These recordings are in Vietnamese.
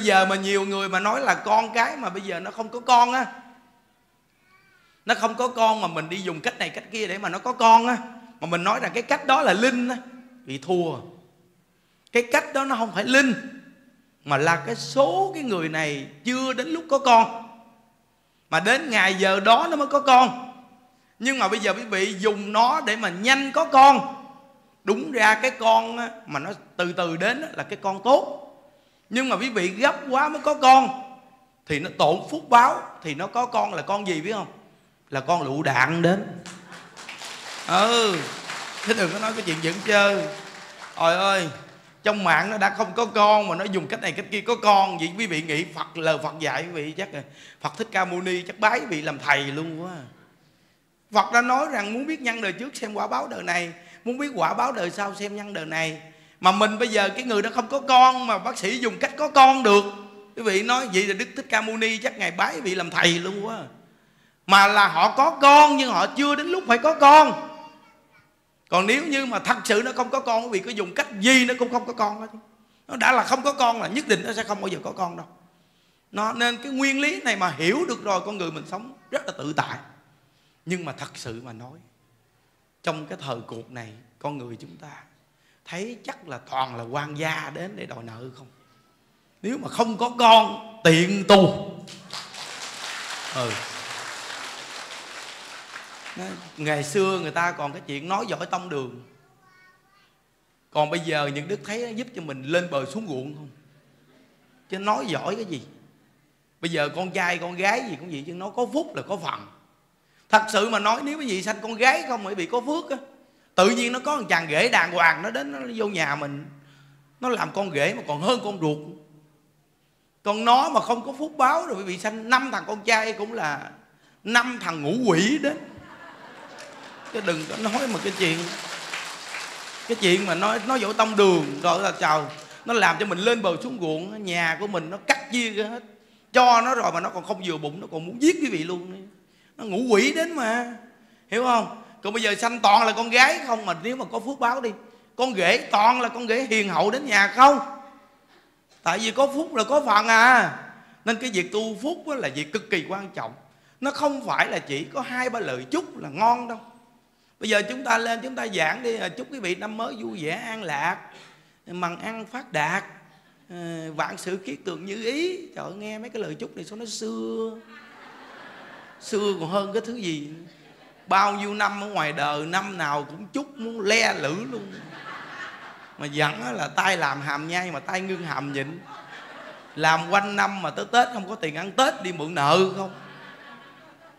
bây giờ mà nhiều người mà nói là con cái mà bây giờ nó không có con á nó không có con mà mình đi dùng cách này cách kia để mà nó có con á mà mình nói rằng cái cách đó là linh á bị thua. Cái cách đó nó không phải linh mà là cái số cái người này chưa đến lúc có con. Mà đến ngày giờ đó nó mới có con. Nhưng mà bây giờ quý vị dùng nó để mà nhanh có con. Đúng ra cái con á, mà nó từ từ đến á, là cái con tốt nhưng mà quý vị gấp quá mới có con. Thì nó tổn phúc báo, thì nó có con là con gì biết không? Là con lựu đạn đến. Ừ thế đừng có nói cái chuyện dẫn chơi. Trời ơi, trong mạng nó đã không có con mà nó dùng cách này cách kia có con. Vậy quý vị nghĩ phật, lời phật dạy quý vị chắc là phật thích ca mâu ni chắc bái quý vị làm thầy luôn quá. Phật đã nói rằng muốn biết nhân đời trước xem quả báo đời này, muốn biết quả báo đời sau xem nhân đời này mà mình bây giờ cái người đó không có con mà bác sĩ dùng cách có con được. Quý vị nói vậy là đức thích ca mâu ni chắc ngài bái vị làm thầy luôn quá. Mà là họ có con nhưng họ chưa đến lúc phải có con. Còn nếu như mà thật sự nó không có con, quý vị có dùng cách gì nó cũng không có con hết nó đã là không có con là nhất định nó sẽ không bao giờ có con đâu. Nó nên cái nguyên lý này mà hiểu được rồi, con người mình sống rất là tự tại. Nhưng mà thật sự mà nói, trong cái thời cuộc này, con người chúng ta thấy chắc là toàn là quan gia đến để đòi nợ không? Nếu mà không có con, tiện tu ừ. Ngày xưa người ta còn cái chuyện nói giỏi tông đường. Còn bây giờ những đức thấy giúp cho mình lên bờ xuống ruộng không? Chứ nói giỏi cái gì? Bây giờ con trai, con gái gì cũng vậy, chứ nó có phúc là có phần. Thật sự mà nói, nếu cái gì sanh con gái không phải bị có phước á tự nhiên nó có một chàng rể đàng hoàng, nó đến, nó vô nhà mình. Nó làm con rể mà còn hơn con ruột. Còn nó mà không có phúc báo rồi bị sanh năm thằng con trai cũng là năm thằng ngũ quỷ đến chứ đừng có nói mà cái chuyện cái chuyện mà nói nói dỗ tông đường rồi là chào. Nó làm cho mình lên bờ xuống ruộng, nhà của mình nó cắt chia ra hết. Cho nó rồi mà nó còn không vừa bụng, nó còn muốn giết quý vị luôn. Nó ngủ quỷ đến mà. Hiểu không? Còn bây giờ sanh toàn là con gái không mà nếu mà có phước báo đi. Con rể toàn là con rể hiền hậu đến nhà không? Tại vì có phúc là có phần à. Nên cái việc tu phúc là việc cực kỳ quan trọng. Nó không phải là chỉ có hai ba lời chúc là ngon đâu. Bây giờ chúng ta lên chúng ta giảng đi à, chúc quý vị năm mới vui vẻ an lạc mằng ăn phát đạt ờ, vạn sự kiết tường như ý. Trời ơi, nghe mấy cái lời chúc này sao nó xưa? Xưa còn hơn cái thứ gì bao nhiêu năm ở ngoài đời, năm nào cũng chúc muốn le lử luôn. Mà dặn là tay làm hàm nhai mà tay ngưng hàm nhịn. Làm quanh năm mà tới tết không có tiền ăn tết đi mượn nợ không?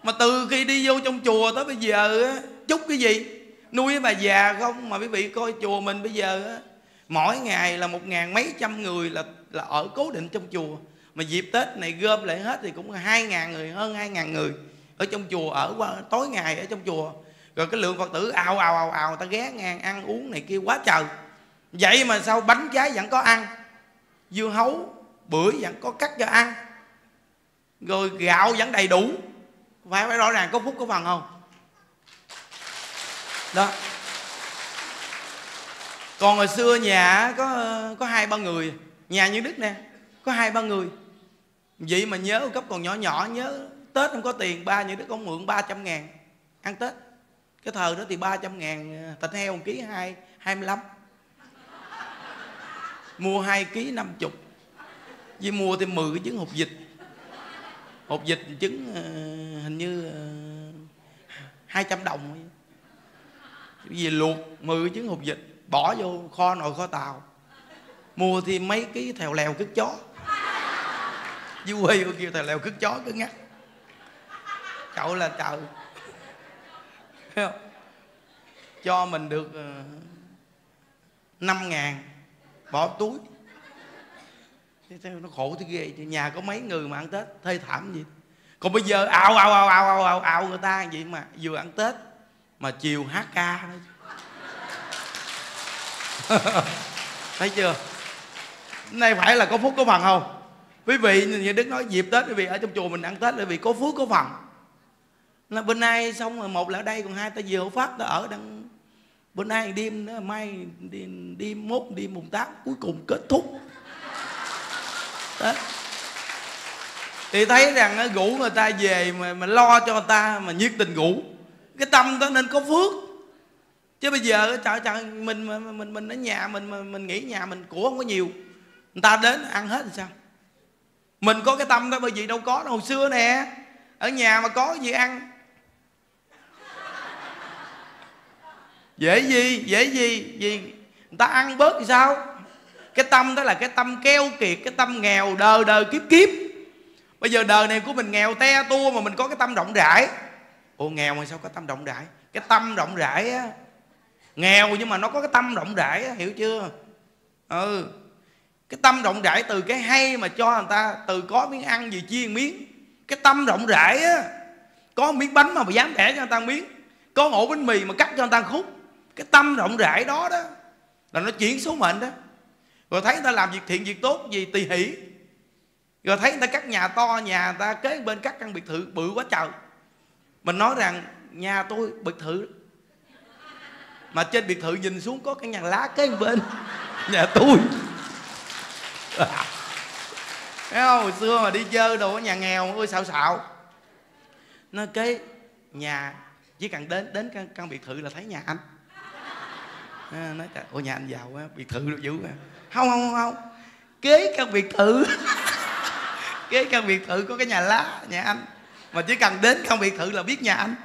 Mà từ khi đi vô trong chùa tới bây giờ á chúc cái gì? Nuôi bà già không? Mà quý vị coi chùa mình bây giờ á, mỗi ngày là một ngàn mấy trăm người là là ở cố định trong chùa. Mà dịp tết này gom lại hết thì cũng hai ngàn người, hơn hai ngàn người ở trong chùa, ở qua tối ngày ở trong chùa. Rồi cái lượng phật tử ào ào ào ào ta ghé ngang ăn uống này kia quá trời. Vậy mà sao bánh trái vẫn có ăn? Dưa hấu, bưởi vẫn có cắt cho ăn. Rồi gạo vẫn đầy đủ. Phải phải rõ ràng có phúc có phần không? Đó. Còn hồi xưa nhà có có hai ba người. Nhà như đức nè, có hai ba người. Vậy mà nhớ cấp còn nhỏ nhỏ, nhớ tết không có tiền ba như đứa con mượn 300 ngàn ăn tết. Cái thời đó thì 300 ngàn thịt heo 1 ký hai hai mươi lăm. Mua 2 ký năm chục. Với mua thêm 10 cái trứng hột vịt. Hột vịt trứng uh, hình như ờ, hai uh, trăm đồng vì luộc 10 cái trứng hột vịt bỏ vô kho nồi kho tàu. Mua thêm mấy ký thèo lèo cứt chó. Dưới quê kêu thèo lèo cứt chó cứ ngắt cậu là trời cho mình được ờ, năm ngàn bỏ túi. Nó khổ thế ghê nhà có mấy người mà ăn tết thê thảm gì. Còn bây giờ ào ào ào ào ào ào, ào người ta vậy mà vừa ăn tết mà chiều hát ca thấy chưa? Nay phải là có phúc có phần không? Quý vị như đức nói dịp tết quý vị ở trong chùa mình ăn tết quý vị có phước có phần là bên nay xong rồi một là ở đây còn hai ta về hộ pháp ta ở đang bữa nay đêm nữa mai đi, đi mốt đi mùng tám cuối cùng kết thúc. Đó. thì thấy rằng rủ người ta về mà mà lo cho người ta mà nhiệt tình rủ. Cái tâm đó nên có phước. Chứ bây giờ trời trời mình mình mình, mình ở nhà mình mình, mình nghĩ nhà mình của không có nhiều. Người ta đến ăn hết làm sao? Mình có cái tâm đó bởi vì đâu có đâu hồi xưa nè. Ở nhà mà có gì ăn? Dễ gì dễ gì gì? Người ta ăn bớt thì sao? Cái tâm đó là cái tâm keo kiệt, cái tâm nghèo đời đời kiếp kiếp. Bây giờ đời này của mình nghèo te tua mà mình có cái tâm rộng rãi. Ồ nghèo mà sao có tâm rộng rãi? Cái tâm rộng rãi á. Nghèo nhưng mà nó có cái tâm rộng rãi á, hiểu chưa? Ừ. Cái tâm rộng rãi từ cái hay mà cho người ta, từ có miếng ăn gì chia miếng. Cái tâm rộng rãi á. Có miếng bánh mà dám đẻ cho người ta miếng. Có ổ bánh mì mà cắt cho người ta khúc cái tâm rộng rãi đó đó là nó chuyển số mệnh đó. Rồi thấy người ta làm việc thiện việc tốt gì tùy hỷ. Rồi thấy người ta cắt nhà to nhà người ta kế bên cắt căn biệt thự bự quá trời. Mình nói rằng nhà tôi biệt thự. Mà trên biệt thự nhìn xuống có cái nhà lá kế bên nhà tôi. Thấy không? Hồi xưa mà đi chơi đồ ở nhà nghèo ôi xạo xạo. Nó cái nhà chỉ cần đến đến căn, căn biệt thự là thấy nhà anh à, nói ôi nhà anh giàu quá biệt thự dữ không không không không kế căn biệt thự. Kế căn biệt thự có cái nhà lá nhà anh. Mà chỉ cần đến căn biệt thự là biết nhà anh.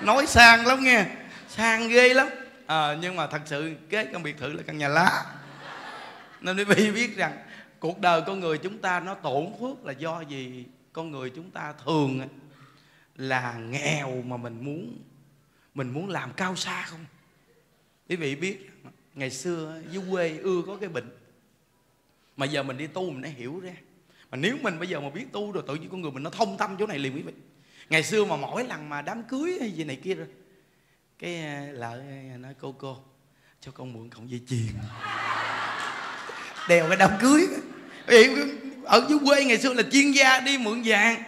Nói sang lắm nghe sang ghê lắm. À, nhưng mà thật sự kế căn biệt thự là căn nhà lá. Nên quý vị biết rằng cuộc đời con người chúng ta nó tổn phước là do gì? Con người chúng ta thường là nghèo mà mình muốn mình muốn làm cao xa không? Quý vị biết ngày xưa dưới quê ưa có cái bệnh. Mà giờ mình đi tu mình đã hiểu ra. Mà nếu mình bây giờ mà biết tu rồi, tự nhiên con người mình nó thông tâm chỗ này liền quý vị. Ngày xưa mà mỗi lần mà đám cưới hay gì này kia rồi, cái à, lợi à, nói cô cô, cho con mượn cộng dây chuyền. Đèo cái đám cưới. Ở dưới quê ngày xưa là chuyên gia đi mượn vàng,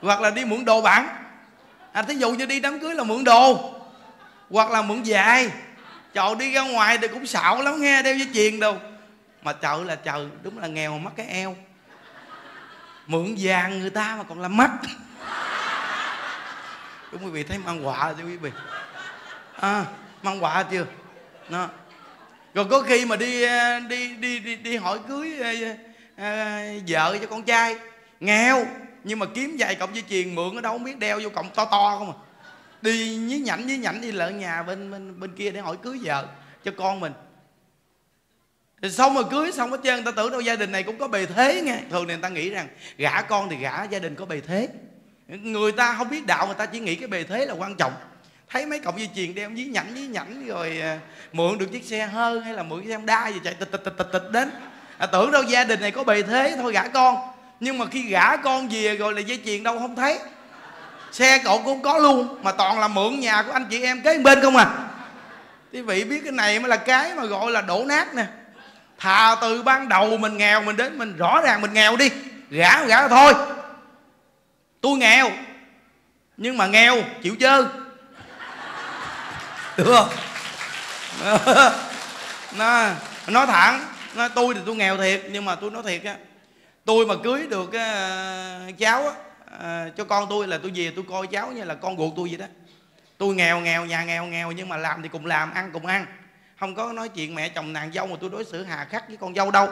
hoặc là đi mượn đồ bản à thí dụ như đi đám cưới là mượn đồ, hoặc là mượn dài trời đi ra ngoài thì cũng xạo lắm nghe đeo dây chuyền đâu. Mà chợ là trời đúng là nghèo mắc cái eo. Mượn vàng người ta mà còn làm mắt đúng quý vị thấy mang họa chưa quý vị? À, mang họa chưa? Nó rồi có khi mà đi à, đi đi đi, đi hỏi cưới à, à, vợ cho con trai. Nghèo nhưng mà kiếm vài cọng dây chuyền mượn ở đâu không biết đeo vô cọng to to không à đi nhí nhảnh nhí nhảnh đi lợn nhà bên bên bên kia để hỏi cưới vợ cho con mình. Thì xong rồi cưới xong hết trơn người ta tưởng đâu gia đình này cũng có bề thế nghe. Thường này người ta nghĩ rằng gả con thì gả gia đình có bề thế. Người ta không biết đạo người ta chỉ nghĩ cái bề thế là quan trọng. Thấy mấy cọng dây chuyền đeo nhí nhảnh nhí nhảnh rồi à, mượn được chiếc xe hơi hay là mượn cái xe đa gì chạy tịch tịch tịch tịch tịch đến. À, tưởng đâu gia đình này có bề thế thôi gả con. Nhưng mà khi gả con về rồi là dây chuyền đâu không thấy xe cộ cũng có luôn, mà toàn là mượn nhà của anh chị em kế bên không à. Quý vị biết cái này mới là cái mà gọi là đổ nát nè. Thà từ ban đầu mình nghèo mình đến mình rõ ràng mình nghèo đi, gã gã thôi. Tôi nghèo, nhưng mà nghèo chịu chơi được. Không nó nói thẳng nói tôi thì tôi nghèo thiệt, nhưng mà tôi nói thiệt á, tôi mà cưới được cái cháu á Ờ, cho con tôi là tôi về tôi coi cháu như là con ruột tôi vậy đó. Tôi nghèo nghèo nhà nghèo nghèo nhưng mà làm thì cùng làm ăn cùng ăn. Không có nói chuyện mẹ chồng nàng dâu mà tôi đối xử hà khắc với con dâu đâu.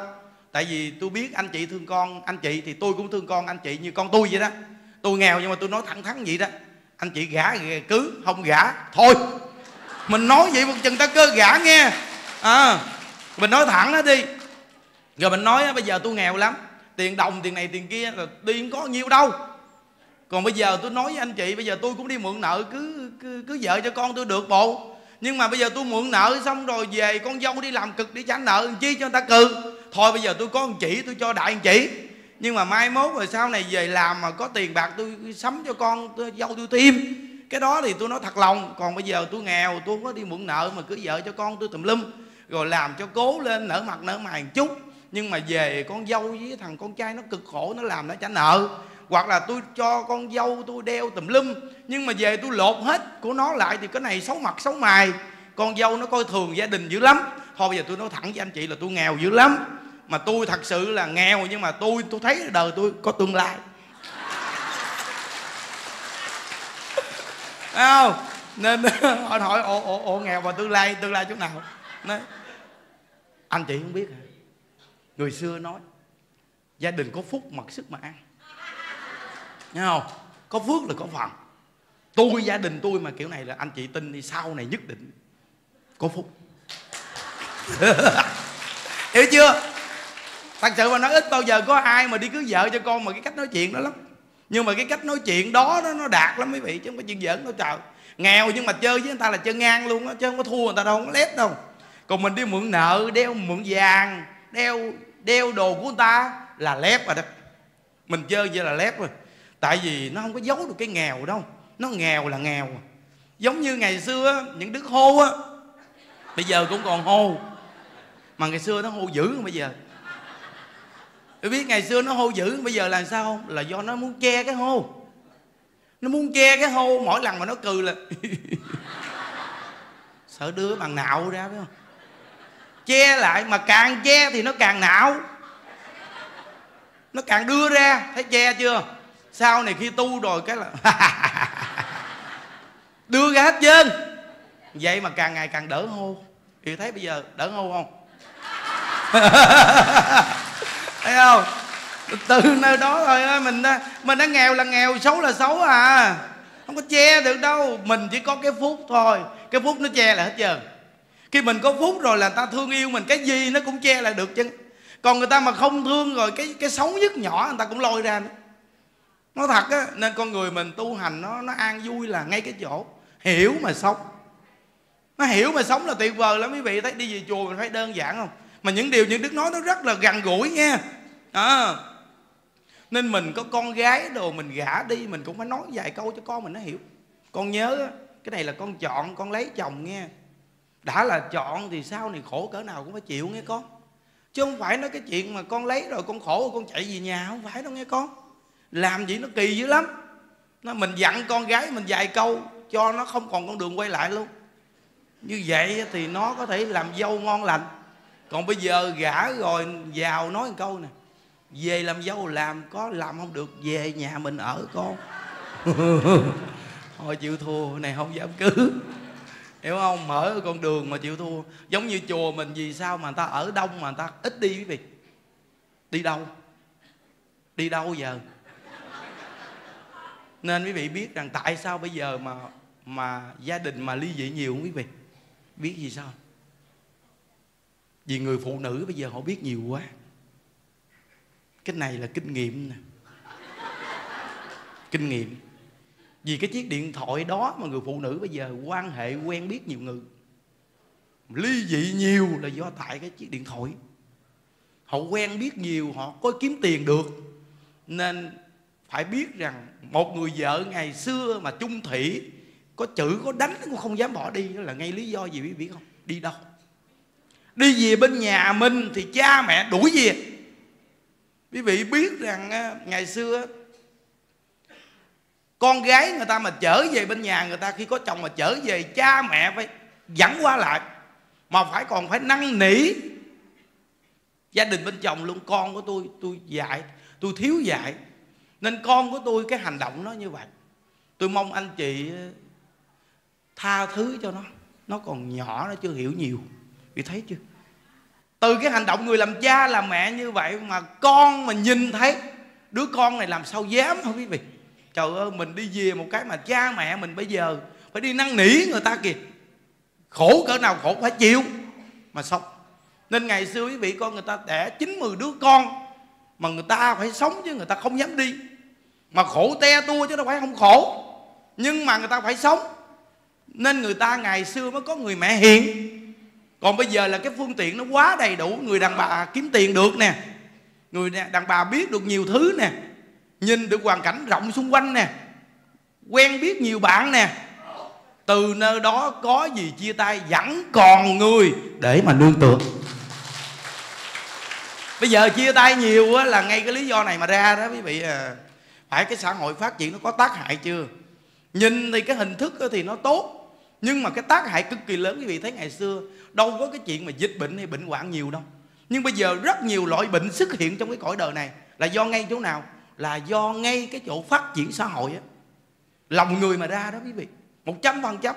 Tại vì tôi biết anh chị thương con anh chị thì tôi cũng thương con anh chị như con tôi vậy đó. Tôi nghèo nhưng mà tôi nói thẳng thắn vậy đó. Anh chị gả cứ không gả thôi. Mình nói vậy một chừng ta cơ gả nghe. À, mình nói thẳng đó đi. Rồi mình nói bây giờ tôi nghèo lắm. Tiền đồng tiền này tiền kia là tiền có nhiêu đâu còn bây giờ tôi nói với anh chị bây giờ tôi cũng đi mượn nợ cứ cứ, cứ vợ cho con tôi được bộ. Nhưng mà bây giờ tôi mượn nợ xong rồi về con dâu đi làm cực để trả nợ chi cho người ta cừ. Thôi bây giờ tôi có một chỉ tôi cho đại anh chỉ nhưng mà mai mốt rồi sau này về làm mà có tiền bạc tôi sắm cho con tôi, dâu tôi tiêm cái đó thì tôi nói thật lòng. Còn bây giờ tôi nghèo tôi không có đi mượn nợ mà cứ vợ cho con tôi tùm lum. Rồi làm cho cố lên nở mặt nở mày một chút. Nhưng mà về con dâu với thằng con trai nó cực khổ nó làm nó trả nợ hoặc là tôi cho con dâu tôi đeo tùm lum nhưng mà về tôi lột hết của nó lại thì cái này xấu mặt xấu mày. Con dâu nó coi thường gia đình dữ lắm. Thôi bây giờ tôi nói thẳng với anh chị là tôi nghèo dữ lắm. Mà tôi thật sự là nghèo nhưng mà tôi tôi thấy đời tôi có tương lai. Không? Nên họ hỏi ồ, ồ, ồ nghèo và tương lai tương lai chỗ nào? Nói anh chị không biết hả? Người xưa nói gia đình có phúc mặc sức mà ăn. Nghe không? Có phước là có phần. Tôi gia đình tôi mà kiểu này là anh chị tin đi sau này nhất định có phúc. Hiểu chưa? Thật sự mà nói ít bao giờ có ai mà đi cưới vợ cho con mà cái cách nói chuyện đó lắm. Nhưng mà cái cách nói chuyện đó nó, nó đạt lắm quý vị chứ không có chuyện giỡn đâu trời. Nghèo nhưng mà chơi với người ta là chơi ngang luôn á chứ không có thua người ta đâu không có lép đâu. Còn mình đi mượn nợ đeo mượn vàng đeo đeo đồ của người ta là lép rồi đó. Mình chơi vậy là lép rồi tại vì nó không có giấu được cái nghèo đâu. Nó nghèo là nghèo. Giống như ngày xưa những đức hô á, bây giờ cũng còn hô. Mà ngày xưa nó hô dữ không bây giờ? Tôi biết ngày xưa nó hô dữ bây giờ là sao không? Là do nó muốn che cái hô. Nó muốn che cái hô, mỗi lần mà nó cười là sợ đưa bằng nạo ra phải không? Che lại, mà càng che thì nó càng não nó càng đưa ra. Thấy che chưa? Sau này khi tu rồi cái là đưa ra hết trơn. Vậy mà càng ngày càng đỡ hô. Thì thấy bây giờ đỡ hô không? Thấy không? Từ nơi đó rồi mình mình đã nghèo là nghèo, xấu là xấu à. Không có che được đâu. Mình chỉ có cái phúc thôi. Cái phúc nó che là hết trơn. Khi mình có phúc rồi là người ta thương yêu mình. Cái gì nó cũng che lại được chứ. Còn người ta mà không thương rồi, cái cái xấu nhất nhỏ, người ta cũng lôi ra nữa nó thật á nên con người mình tu hành nó nó an vui là ngay cái chỗ hiểu mà sống. Nó hiểu mà sống là tuyệt vời lắm quý vị thấy đi về chùa mình phải đơn giản không? Mà những điều những đức nói nó rất là gần gũi nha. À, nên mình có con gái đồ mình gả đi mình cũng phải nói vài câu cho con mình nó hiểu. Con nhớ cái này là con chọn con lấy chồng nghe đã là chọn thì sau này khổ cỡ nào cũng phải chịu nghe con. Chứ không phải nói cái chuyện mà con lấy rồi con khổ rồi con chạy về nhà không phải đâu nghe con làm gì nó kỳ dữ lắm. Nó mình dặn con gái mình vài câu, cho nó không còn con đường quay lại luôn. Như vậy thì nó có thể làm dâu ngon lành. Còn bây giờ gả rồi vào nói một câu nè, về làm dâu làm có làm không được, về nhà mình ở con. Thôi chịu thua, này không dám cứ. Hiểu không? Mở con đường mà chịu thua. Giống như chùa mình vì sao mà người ta ở đông mà người ta ít đi quý vị? Đi đâu? Đi đâu giờ? Nên quý vị biết rằng tại sao bây giờ mà mà gia đình mà ly dị nhiều không quý vị? Biết gì sao? Vì người phụ nữ bây giờ họ biết nhiều quá. Cái này là kinh nghiệm nè. Kinh nghiệm. Vì cái chiếc điện thoại đó mà người phụ nữ bây giờ quan hệ quen biết nhiều người. Ly dị nhiều là do tại cái chiếc điện thoại. Họ quen biết nhiều, họ có kiếm tiền được. Nên phải biết rằng một người vợ ngày xưa mà chung thủy, có chữ, có đánh cũng không dám bỏ đi. Đó là ngay lý do gì quý vị biết không? Đi đâu? Đi về bên nhà mình thì cha mẹ đuổi về. Quý vị biết rằng ngày xưa con gái người ta mà trở về bên nhà người ta, khi có chồng mà trở về, cha mẹ phải dẫn qua lại. Mà phải còn phải năn nỉ. Gia đình bên chồng luôn, con của tôi tôi dạy, tôi thiếu dạy nên con của tôi, cái hành động nó như vậy. Tôi mong anh chị ờ, tha thứ cho nó. Nó còn nhỏ, nó chưa hiểu nhiều. Vì thấy chưa? Từ cái hành động người làm cha làm mẹ như vậy mà con mà nhìn thấy, đứa con này làm sao dám hả quý vị? Trời ơi, mình đi về một cái mà cha mẹ mình bây giờ phải đi năn nỉ người ta kìa. Khổ cỡ nào khổ phải chịu. Mà sống nên ngày xưa quý vị con người ta đẻ chín mười đứa con mà người ta phải sống chứ người ta không dám đi mà khổ te tua chứ đâu phải không khổ. Nhưng mà người ta phải sống. Nên người ta ngày xưa mới có người mẹ hiền. Còn bây giờ là cái phương tiện nó quá đầy đủ. Người đàn bà kiếm tiền được nè. Người đàn bà biết được nhiều thứ nè. Nhìn được hoàn cảnh rộng xung quanh nè. Quen biết nhiều bạn nè. Từ nơi đó có gì chia tay vẫn còn người để mà nương tựa. Bây giờ chia tay nhiều á là ngay cái lý do này mà ra đó quý vị à phải, cái xã hội phát triển nó có tác hại chưa? Nhìn thì cái hình thức thì nó tốt, nhưng mà cái tác hại cực kỳ lớn quý vị thấy ngày xưa. Đâu có cái chuyện mà dịch bệnh hay bệnh hoạn nhiều đâu. Nhưng bây giờ rất nhiều loại bệnh xuất hiện trong cái cõi đời này. Là do ngay chỗ nào? Là do ngay cái chỗ phát triển xã hội á. Lòng người mà ra đó quý vị. Một trăm phần trăm.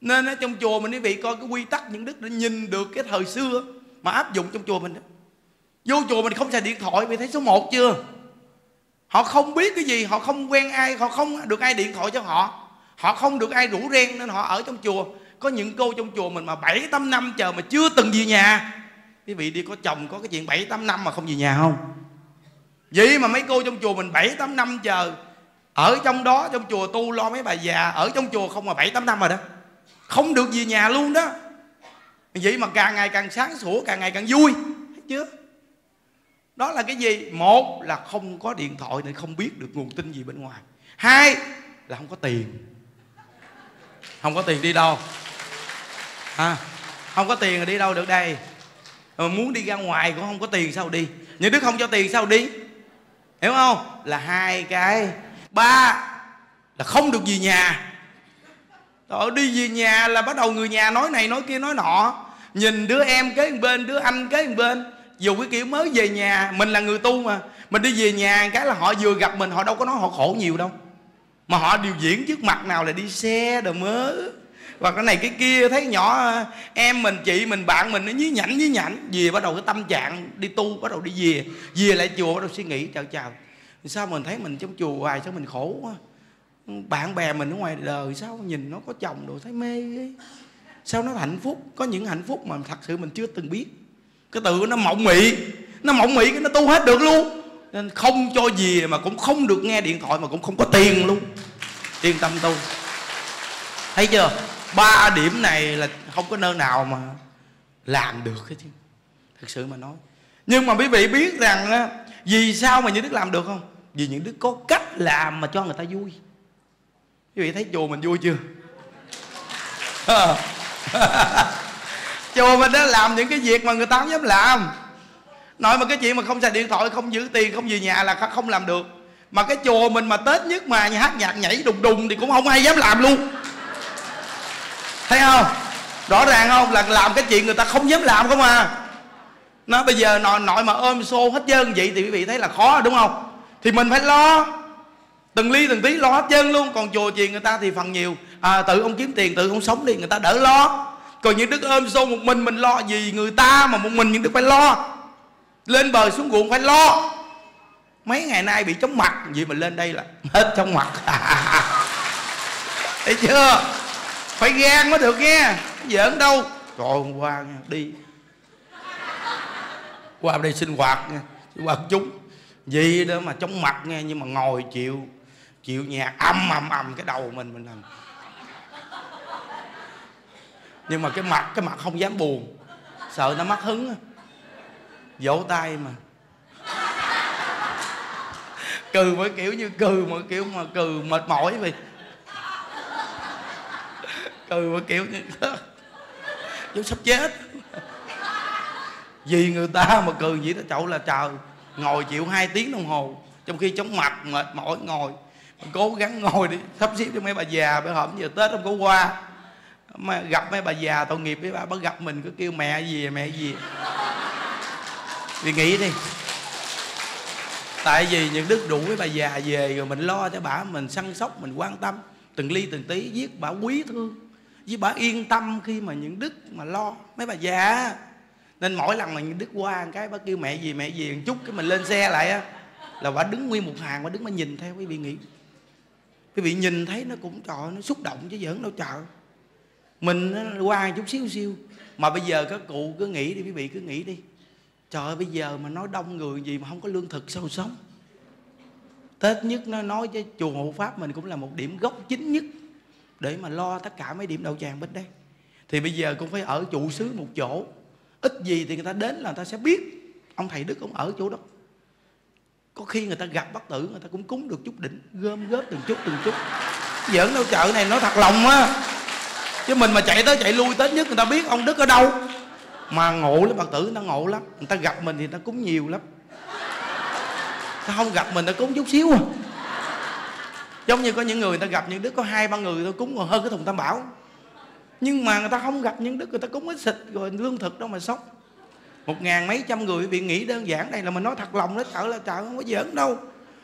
Nên ở trong chùa mình quý vị coi cái quy tắc những đức để nhìn được cái thời xưa mà áp dụng trong chùa mình đó. Vô chùa mình không xài điện thoại vì thấy số 1 chưa? Họ không biết cái gì, họ không quen ai, họ không được ai điện thoại cho họ. Họ không được ai rủ ren nên họ ở trong chùa. Có những cô trong chùa mình mà bảy, tám năm chờ mà chưa từng về nhà. Quý vị đi có chồng, có cái chuyện bảy, tám năm mà không về nhà không? Vậy mà mấy cô trong chùa mình bảy, tám năm chờ. Ở trong đó, trong chùa tu lo mấy bà già, ở trong chùa không mà bảy, tám năm rồi đó. Không được về nhà luôn đó. Vậy mà càng ngày càng sáng sủa, càng ngày càng vui. Thấy chưa? Đó là cái gì? Một là không có điện thoại nên không biết được nguồn tin gì bên ngoài. Hai là không có tiền. Không có tiền đi đâu. À, không có tiền rồi đi đâu được đây? Mà muốn đi ra ngoài cũng không có tiền sao đi? Những đứa không cho tiền sao đi? Hiểu không? Là hai cái. Ba là không được về nhà. Trời đi về nhà là bắt đầu người nhà nói này nói kia nói nọ. Nhìn đứa em kế bên, đứa anh kế bên. Dù cái kiểu mới về nhà, Mình là người tu mà. Mình đi về nhà cái là họ vừa gặp mình, Họ đâu có nói họ khổ nhiều đâu. Mà họ điều diễn trước mặt nào là đi xe đồ mớ và cái này cái kia, thấy nhỏ à, em mình, chị mình, bạn mình nó nhí nhảnh nhí nhảnh. Về bắt đầu cái tâm trạng đi tu, bắt đầu đi về. Về lại chùa, bắt đầu suy nghĩ, chào chào. Sao mình thấy mình trong chùa hoài, sao mình khổ quá? Bạn bè mình ở ngoài đời, sao nhìn nó có chồng đồ, thấy mê ấy. sao nó hạnh phúc? Có những hạnh phúc mà thật sự mình chưa từng biết cái từ nó mộng mị. Nó mộng mị cái nó tu hết được luôn. Nên không cho gì mà cũng không được nghe điện thoại mà cũng không có tiền luôn. Yên tâm tu. Thấy chưa? Ba điểm này là không có nơi nào mà làm được hết chứ. Thật sự mà nói. Nhưng mà quý vị biết rằng á, vì sao mà những đức làm được không? Vì những đức có cách làm mà cho người ta vui. Quý vị thấy chùa mình vui chưa? chùa mình đã làm những cái việc mà người ta không dám làm. Nói mà cái chuyện mà không xài điện thoại không giữ tiền không về nhà là không làm được. Mà cái chùa mình mà tết nhất mà nhà hát nhạc nhảy đùng đùng thì cũng không ai dám làm luôn. Thấy không? Rõ ràng không? Là làm cái chuyện người ta không dám làm không à. Nó bây giờ nội nội mà ôm xô hết trơn vậy thì quý vị thấy là khó đúng không? Thì mình phải lo. Từng ly từng tí lo hết trơn luôn. Còn chùa chiền người ta thì phần nhiều. À, tự ông kiếm tiền tự ông sống đi người ta đỡ lo còn những đức ôm xô một mình mình lo gì? Người ta mà một mình những đức phải lo. Lên bờ xuống ruộng phải lo. Mấy ngày nay bị chóng mặt. Gì mà lên đây là hết chóng mặt. Thấy chưa? Phải gan mới được nghe. Giỡn đâu. Trời hôm qua nha, đi. Qua đây sinh hoạt nha sinh hoạt chúng gì đó mà chống mặt nghe nhưng mà ngồi chịu chịu nhạc âm ầm ầm cái đầu mình mình làm nhưng mà cái mặt cái mặt không dám buồn. Sợ nó mất hứng vỗ tay mà. Cừ mới kiểu như cừ mà kiểu mà cừ, mệt mỏi vì cừ mà kiểu như chú sắp chết. Vì người ta mà cừ vậy đó chậu là trời, ngồi chịu hai tiếng đồng hồ. Trong khi chóng mặt, mệt mỏi, ngồi. Cố gắng ngồi đi, sắp xếp cho mấy bà già bây hổm giờ tết không có qua mà gặp mấy bà già tội nghiệp với bà bắt gặp mình cứ kêu mẹ gì mẹ gì. Vì nghĩ đi. Tại vì những đức đủ với bà già về rồi mình lo cho bà, mình săn sóc, mình quan tâm. Từng ly từng tí giết bà quý thương, với bà yên tâm khi mà những đức mà lo. Mấy bà già, nên mỗi lần mà những đức qua cái, bà kêu mẹ gì mẹ gì, một chút cái mình lên xe lại á, là bà đứng nguyên một hàng, bà đứng mà nhìn theo, quý vị nghĩ. Quý vị nhìn thấy nó cũng, trời nó xúc động chứ giỡn đâu trời mình qua chút xíu xíu. Mà bây giờ các cụ cứ nghĩ đi, quý vị cứ nghĩ đi. Trời ơi, bây giờ mà nói đông người gì mà không có lương thực sao sống? Tết nhất nó nói với chùa hộ pháp mình cũng là một điểm gốc chính nhất để mà lo tất cả mấy điểm đầu tràng bên đây. Thì bây giờ cũng phải ở trụ xứ một chỗ. Ít gì thì người ta đến là người ta sẽ biết ông thầy đức ông ở chỗ đó. Có khi người ta gặp bác tử, người ta cũng cúng được chút đỉnh, gom góp từng chút từng chút. Giỡn đâu, chợ này nó thật lòng á chứ mình mà chạy tới chạy lui tết nhất người ta biết ông đức ở đâu. Mà ngộ lắm, phật tử người ta ngộ lắm. Người ta gặp mình thì người ta cúng nhiều lắm. Ta không gặp mình ta cúng chút xíu à. Giống như có những người người ta gặp những đức có hai, ba người tôi cúng còn hơn cái thùng tam bảo. Nhưng mà người ta không gặp những đức người ta cúng ít xịt, rồi lương thực đâu mà sống. Một ngàn mấy trăm người bị nghĩ đơn giản đây là mình nói thật lòng đó sợ là trời không có giỡn đâu.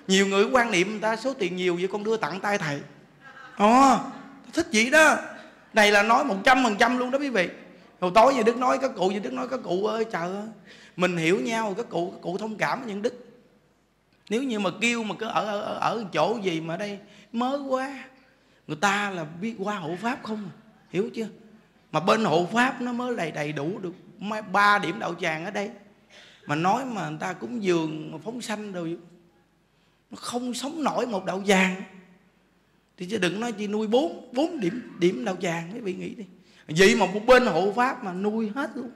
Nhiều người quan niệm người ta số tiền nhiều vậy con đưa tặng tay thầy. Ồ thích gì đó này là nói một trăm phần trăm luôn đó quý vị. Hồi tối về đức nói các cụ về đức nói các cụ ơi trời ơi. Mình hiểu nhau các cụ các cụ thông cảm với những đức. Nếu như mà kêu mà cứ ở ở, ở chỗ gì mà đây mới quá. Người ta là biết qua hộ pháp không à? hiểu chưa? Mà bên hộ pháp nó mới đầy đầy đủ được ba điểm đạo tràng ở đây. Mà nói mà người ta cúng dường mà phóng sanh rồi nó không sống nổi một đạo tràng thì chứ đừng nói chỉ nuôi bốn bốn điểm điểm đạo tràng mấy vị nghĩ đi. Vậy mà một bên hộ pháp mà nuôi hết luôn.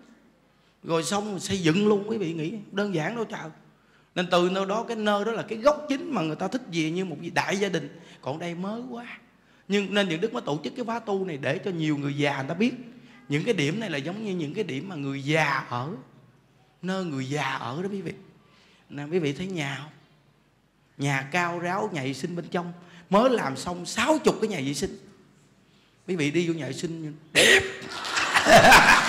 Rồi xong xây dựng luôn, quý vị nghĩ. Đơn giản đâu trời. Nên từ nơi đó, cái nơi đó là cái gốc chính mà người ta thích gì như một vị đại gia đình. Còn đây mới quá. Nhưng nên những đức mới tổ chức cái khóa tu này để cho nhiều người già người ta biết. Những cái điểm này là giống như những cái điểm mà người già ở. Nơi người già ở đó, quý vị. Nè, quý vị thấy nhà không? Nhà cao ráo nhạy sinh bên trong mới làm xong sáu chục cái nhà vệ sinh. Quý vị đi vô nhà vệ sinh đẹp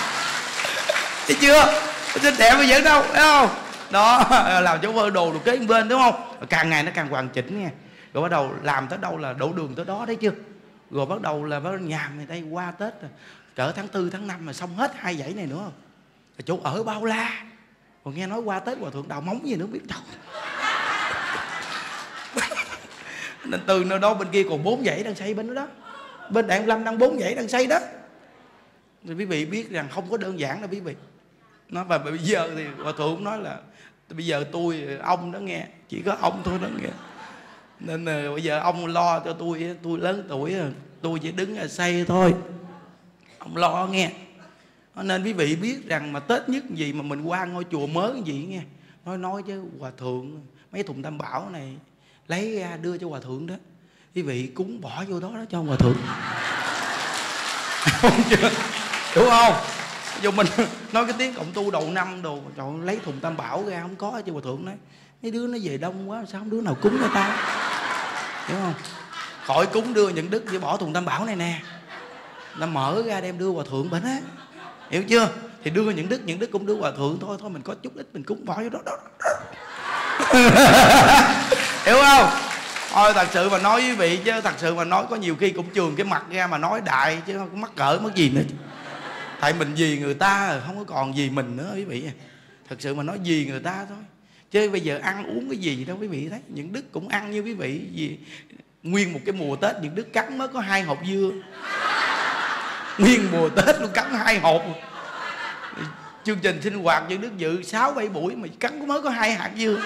thấy chưa? Xinh đẹp bây giờ đâu, thấy không? Đó, làm cho vơ đồ được kế bên đúng không? Càng ngày nó càng hoàn chỉnh nha. Rồi bắt đầu làm tới đâu là đổ đường tới đó đấy chưa? Rồi bắt đầu là bắt nhà này đây qua tết rồi. Cỡ tháng tư, tháng năm mà xong hết hai dãy này nữa. Không chỗ ở bao la. Còn nghe nói qua tết hòa thượng đào móng gì nữa biết đâu nên từ nơi đó bên kia còn bốn dãy đang xây bên đó đó. Bên đại lâm đang bốn dãy đang xây đó. Thì quý vị biết rằng không có đơn giản đâu quý vị. Nó và bây giờ thì hòa thượng nói là bây giờ tôi, ông đó nghe, chỉ có ông thôi đó nghe. Nên là bây giờ ông lo cho tôi tôi lớn tuổi, tôi chỉ đứng xây thôi. Ông lo nghe. Nên quý vị biết rằng mà tết nhất gì mà mình qua ngôi chùa mới gì nghe. Nói nói chứ hòa thượng, mấy thùng tam bảo này lấy ra đưa cho hòa thượng đó. Quý vị cúng bỏ vô đó đó cho hòa thượng. Chưa đúng không? Dù mình nói cái tiếng cộng tu đầu năm đồ trời lấy thùng tam bảo ra không có cho hòa thượng đấy mấy đứa nó về đông quá sao không đứa nào cúng cho tao? Hiểu không? Khỏi cúng đưa những đức chỉ bỏ thùng tam bảo này nè. Nó mở ra đem đưa hòa thượng bệnh á. Hiểu chưa? Thì đưa những đức những đức cũng đưa hòa thượng thôi thôi mình có chút ít mình cúng bỏ vô đó đó, đó. hiểu không? Thôi, thật sự mà nói với vị chứ, thật sự mà nói có nhiều khi cũng trường cái mặt ra mà nói đại chứ không mắc cỡ mất gì nữa. Tại mình gì người ta, không có còn gì mình nữa quý vị. Thật sự mà nói gì người ta thôi. Chứ bây giờ ăn uống cái gì đâu quý vị thấy. Những đức cũng ăn như quý vị. Gì nguyên một cái mùa tết những đức cắn mới có hai hộp dưa. Nguyên mùa tết luôn cắn hai hộp chương trình sinh hoạt những đức dự sáu bảy buổi mà cắn mới có hai hạt dưa.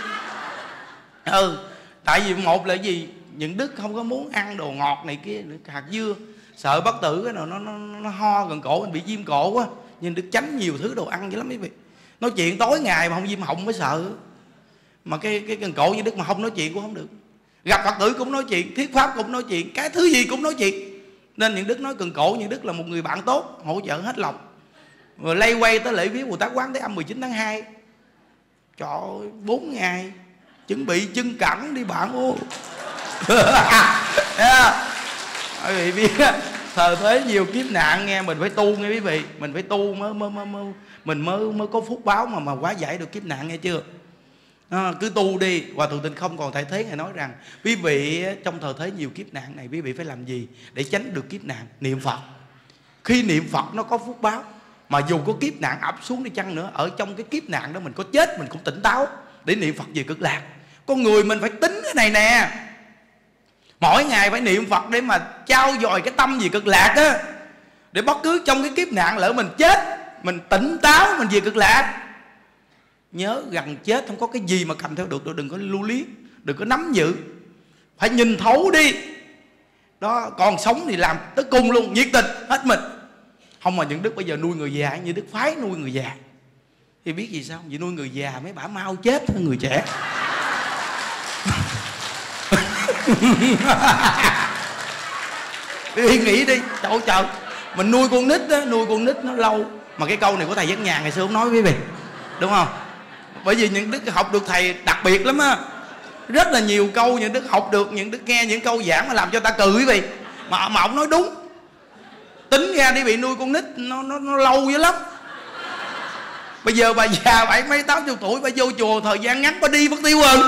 Ừ tại vì một là gì? Những đức không có muốn ăn đồ ngọt này kia hạt dưa. Sợ bất tử cái nào nó, nó, nó ho gần cổ mình bị viêm cổ quá. Nhưng đức tránh nhiều thứ đồ ăn dữ lắm quý vị. Nói chuyện tối ngày mà không viêm họng mới sợ. Mà cái cái gần cổ như đức mà không nói chuyện cũng không được. Gặp phật tử cũng nói chuyện thuyết pháp cũng nói chuyện cái thứ gì cũng nói chuyện. Nên những đức nói cần cổ những đức là một người bạn tốt hỗ trợ hết lòng rồi lay quay tới lễ viếng Bồ Tát quán tới âm 19 tháng 2 Trời ơi, 4 ngày. Chuẩn bị chân cẳng đi bạn ô. Quý vị biết Thờ thế nhiều kiếp nạn nghe Mình phải tu nghe quý vị. Mình phải tu mới, mới, mới, mới Mình mới mới có phúc báo mà mà quá giải được kiếp nạn nghe chưa? À, cứ tu đi. Hòa thượng tịnh không còn thể thế ngài nói rằng quý vị trong thời thế nhiều kiếp nạn này quý vị phải làm gì để tránh được kiếp nạn? Niệm phật. Khi niệm phật nó có phúc báo mà dù có kiếp nạn ập xuống đi chăng nữa, ở trong cái kiếp nạn đó mình có chết, mình cũng tỉnh táo để niệm phật về cực lạc. Con người mình phải tính cái này nè. Mỗi ngày phải niệm phật để mà trao dồi cái tâm về cực lạc á, để bất cứ trong cái kiếp nạn lỡ mình chết, mình tỉnh táo mình về cực lạc. Nhớ gần chết không có cái gì mà cầm theo được rồi đừng có lưu lý đừng có nắm giữ. Phải nhìn thấu đi. Đó, còn sống thì làm tới cùng luôn, nhiệt tình, hết mình không mà những đức bây giờ nuôi người già như đức phái nuôi người già. Thì biết gì sao? Vì nuôi người già mấy bả mau chết hơn người trẻ. Đi, nghĩ đi, trời trời. Mình nuôi con nít đó nuôi con nít nó lâu. Mà cái câu này của thầy giác nhà ngày xưa không nói với quý vị. Đúng không? Bởi vì những đức học được thầy đặc biệt lắm á. Rất là nhiều câu những đức học được, những đức nghe những câu giảng mà làm cho ta cười quý vị. Mà mà ông nói đúng tính ra đi bị nuôi con nít nó nó, nó lâu dữ lắm. Bây giờ bà già bảy mấy tám chục tuổi bà vô chùa thời gian ngắn bà đi mất tiêu rồi.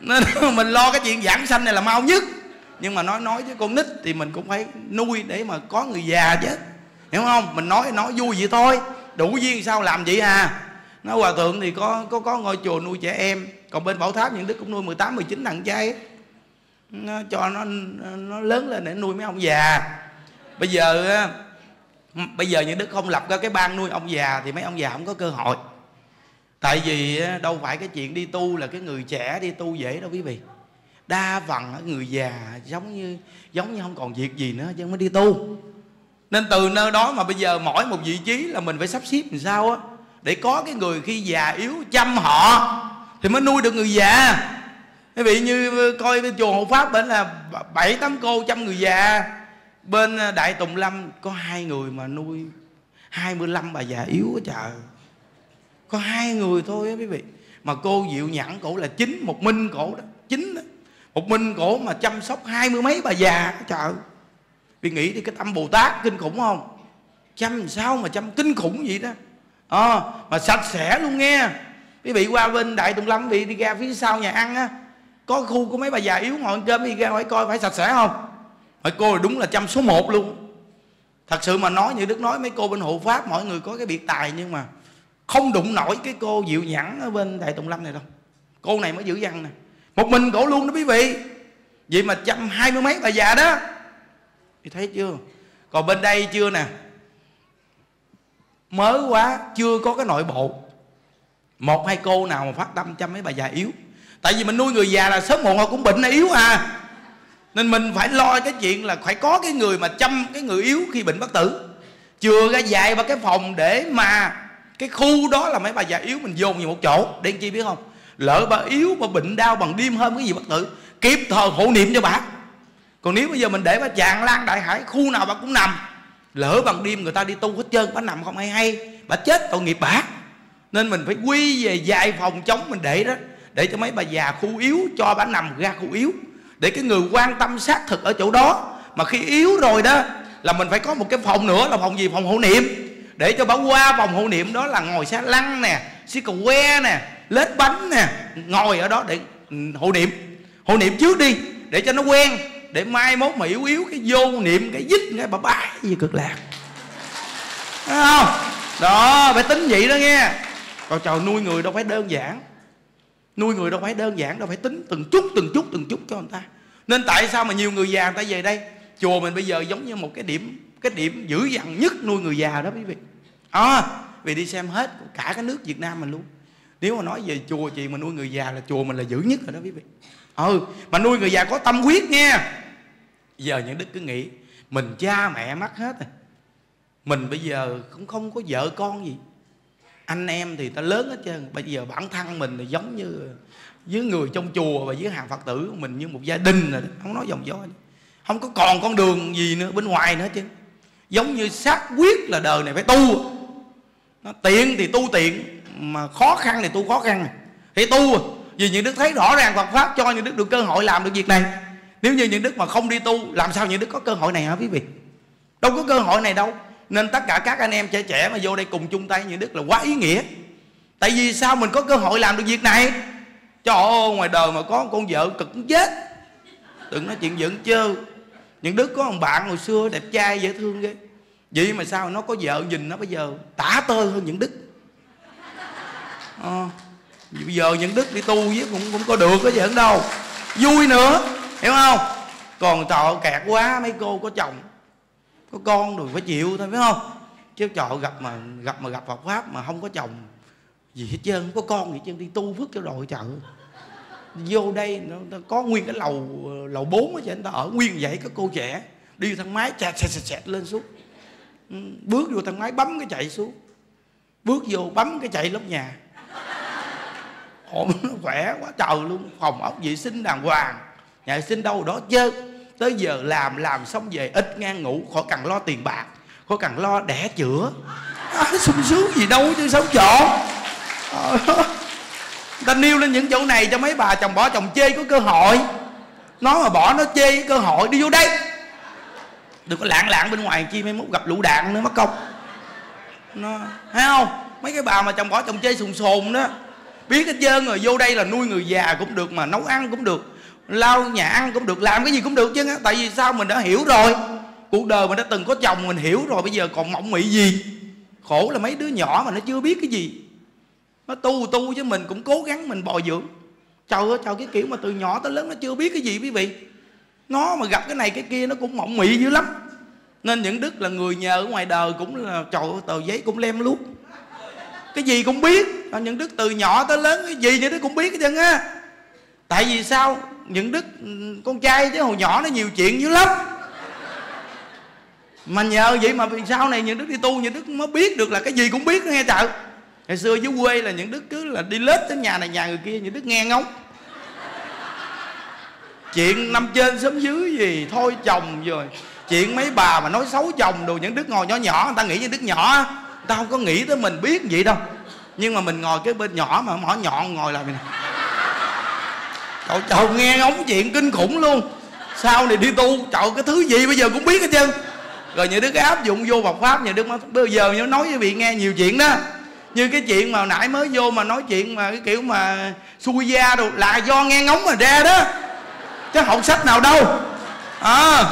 Nên mình lo cái chuyện giảng sanh này là mau nhất. Nhưng mà nói nói với con nít thì mình cũng phải nuôi để mà có người già chứ. Hiểu không? Mình nói nói vui vậy thôi. Đủ duyên sao làm vậy à? Nó hòa thượng thì có có có ngôi chùa nuôi trẻ em. Còn bên bảo tháp những đức cũng nuôi 18 19 thằng trai. Nó cho nó nó lớn lên để nuôi mấy ông già bây giờ bây giờ những đức không lập ra cái ban nuôi ông già thì mấy ông già không có cơ hội. Tại vì đâu phải cái chuyện đi tu là cái người trẻ đi tu dễ đâu quý vị. Đa phần người già giống như giống như không còn việc gì nữa, chứ mới đi tu. Nên từ nơi đó mà bây giờ mỗi một vị trí là mình phải sắp xếp làm sao á, để có cái người khi già yếu chăm họ thì mới nuôi được người già. Quý vị như ờ, coi bên chùa hộ pháp bên là bảy tám cô chăm người già bên ờ, đại tùng lâm có hai người mà nuôi 25 bà già yếu quá trời. Có hai người thôi á quý vị. Mà cô dịu nhẵn cổ là chính một minh cổ đó chính đó. Một minh cổ mà chăm sóc hai mươi mấy bà già trời. Vì nghĩ đi cái tâm bồ tát kinh khủng không? Chăm sao mà chăm kinh khủng vậy đó? À, mà sạch sẽ luôn nghe. Quý vị qua bên đại tùng lâm bị đi ra phía sau nhà ăn á có khu của mấy bà già yếu ngồi ăn cơm đi ra phải coi phải sạch sẽ không? Hỏi cô đúng là chăm số một luôn. Thật sự mà nói như đức nói mấy cô bên hộ pháp mọi người có cái biệt tài nhưng mà không đụng nổi cái cô dịu nhẵn ở bên đại tùng lâm này đâu. Cô này mới giữ dằn nè. Một mình cổ luôn đó quý vị. Vậy mà chăm hai mươi mấy bà già đó. Thì thấy chưa? Còn bên đây chưa nè? Mới quá, chưa có cái nội bộ. Một hai cô nào mà phát tâm chăm mấy bà già yếu. Tại vì mình nuôi người già là sớm muộn họ cũng bệnh là yếu à nên mình phải lo cái chuyện là phải có cái người mà chăm cái người yếu khi bệnh bất tử. Chừa ra dài ba cái phòng để mà cái khu đó là mấy bà già yếu mình dồn vào một chỗ. Để chi biết không? Lỡ bà yếu, bà bệnh đau bằng đêm hơn cái gì bất tử, kịp thời hộ niệm cho bà. Còn nếu bây giờ mình để bà tràn lan đại hải, khu nào bà cũng nằm, lỡ bằng đêm người ta đi tu hết trơn, bà nằm không hay hay, bà chết tội nghiệp bà. Nên mình phải quy về vài phòng chống mình để đó, để cho mấy bà già khu yếu cho bà nằm ra khu yếu để cái người quan tâm xác thực ở chỗ đó. Mà khi yếu rồi đó, là mình phải có một cái phòng nữa, là phòng gì? Phòng hộ niệm. Để cho bà qua phòng hộ niệm đó là ngồi xe lăn nè xí cầu que nè, lết bánh nè, ngồi ở đó để ừ, hộ niệm. Hộ niệm trước đi, để cho nó quen, để mai mốt mà yếu yếu cái vô niệm, cái dít, cái bà bái gì cực lạc. Thấy không? Đó, phải tính vậy đó nghe. Còn trời, nuôi người đâu phải đơn giản nuôi người đâu phải đơn giản đâu phải tính từng chút từng chút từng chút cho người ta. Nên tại sao mà nhiều người già người ta về đây? Chùa mình bây giờ giống như một cái điểm cái điểm dữ dằn nhất nuôi người già đó quý vị. À, vì đi xem hết cả cái nước Việt Nam mình luôn. Nếu mà nói về chùa chị mà nuôi người già là chùa mình là dữ nhất rồi đó quý vị. Ừ mà nuôi người già có tâm huyết nha giờ những đức cứ nghĩ mình cha mẹ mất hết rồi. Mình bây giờ cũng không có vợ con gì anh em thì ta lớn hết trơn. Bây giờ bản thân mình là giống như với người trong chùa và với hàng phật tử mình như một gia đình rồi không nói dòng dõi không có còn con đường gì nữa, bên ngoài nữa chứ. Giống như xác quyết là đời này phải tu. Nó tiện thì tu tiện, mà khó khăn thì tu khó khăn. Thì tu, vì những đức thấy rõ ràng Phật pháp cho những đức được cơ hội làm được việc này. Nếu như những đức mà không đi tu, làm sao những đức có cơ hội này hả quý vị? Đâu có cơ hội này đâu nên tất cả các anh em trẻ trẻ mà vô đây cùng chung tay những đức là quá ý nghĩa. Tại vì sao mình có cơ hội làm được việc này? Trời ơi ngoài đời mà có con vợ cực chết. Đừng nói chuyện giỡn chơ những đức có một bạn hồi xưa đẹp trai dễ thương ghê. Vậy mà sao nó có vợ nhìn nó bây giờ tả tơi hơn những đức? À, bây giờ những đức đi tu với cũng cũng có được cái giỡn đâu. Vui nữa hiểu không? Còn trời kẹt quá mấy cô có chồng có con rồi phải chịu thôi, phải không? Chứ chợ gặp mà gặp mà gặp Phật pháp mà không có chồng gì hết trơn, không có con gì hết trơn, đi tu phước cho rồi chợ. vô đây, nó có nguyên cái lầu lầu bốn ở trên người ta ở nguyên vậy các cô trẻ. Đi thang máy, chẹt chẹt chẹt lên xuống. Ừ, bước vô thang máy, bấm cái chạy xuống. Bước vô, bấm cái chạy lóc nhà. Hồn nó khỏe quá trời luôn, phòng ốc vệ sinh đàng hoàng. Nhà vệ sinh đâu đó chơi tới giờ làm làm xong về ít ngang ngủ khỏi cần lo tiền bạc khỏi cần lo đẻ chữa. À, sung sướng gì đâu chứ sống trọ à, ta nêu lên những chỗ này cho mấy bà chồng bỏ chồng chê có cơ hội. Nó mà bỏ nó chê cơ hội đi vô đây. Đừng có lạng lạng bên ngoài chi mấy mốt gặp lũ đạn nữa mất công. Nó thấy không? Mấy cái bà mà chồng bỏ chồng chê sùng sồn đó. Biết hết trơn rồi vô đây là nuôi người già cũng được mà nấu ăn cũng được lau nhà ăn cũng được làm cái gì cũng được chứ. Tại vì sao? Mình đã hiểu rồi. Cuộc đời mình đã từng có chồng mình hiểu rồi. Bây giờ còn mộng mị gì? Khổ là mấy đứa nhỏ mà nó chưa biết cái gì. Nó tu tu chứ mình cũng cố gắng mình bồi dưỡng. Trời ơi trời cái kiểu mà từ nhỏ tới lớn nó chưa biết cái gì quý vị. Nó mà gặp cái này cái kia nó cũng mộng mị dữ lắm. Nên những đức là người nhờ ở ngoài đời cũng là trời ơi tờ giấy cũng lem luôn, cái gì cũng biết. Những đức từ nhỏ tới lớn cái gì những đức cũng biết hết trơn á. Tại vì sao? Những đức con trai chứ, hồi nhỏ nó nhiều chuyện dữ lắm. Mà nhờ vậy mà sau này những đức đi tu, những đức mới biết được là cái gì cũng biết, nghe trời. Ngày xưa dưới quê là những đức cứ là đi lết tới nhà này, nhà người kia, những đức nghe ngóng. Chuyện năm trên sớm dưới gì, thôi chồng rồi. Chuyện mấy bà mà nói xấu chồng đồ, những đức ngồi nhỏ nhỏ, người ta nghĩ như đức nhỏ người ta không có nghĩ tới mình biết vậy đâu. Nhưng mà mình ngồi cái bên nhỏ mà, mỏ nhọn ngồi lại này Cậu trời, nghe ngóng chuyện kinh khủng luôn. Sau này đi tu, trời cái thứ gì bây giờ cũng biết hết trơn. Rồi những đứa áp dụng vô Phật pháp những đứa bây giờ nó nói với vị nghe nhiều chuyện đó. Như cái chuyện mà nãy mới vô mà nói chuyện mà cái kiểu mà xui da đồ, là do nghe ngóng mà ra đó. Chứ học sách nào đâu. À.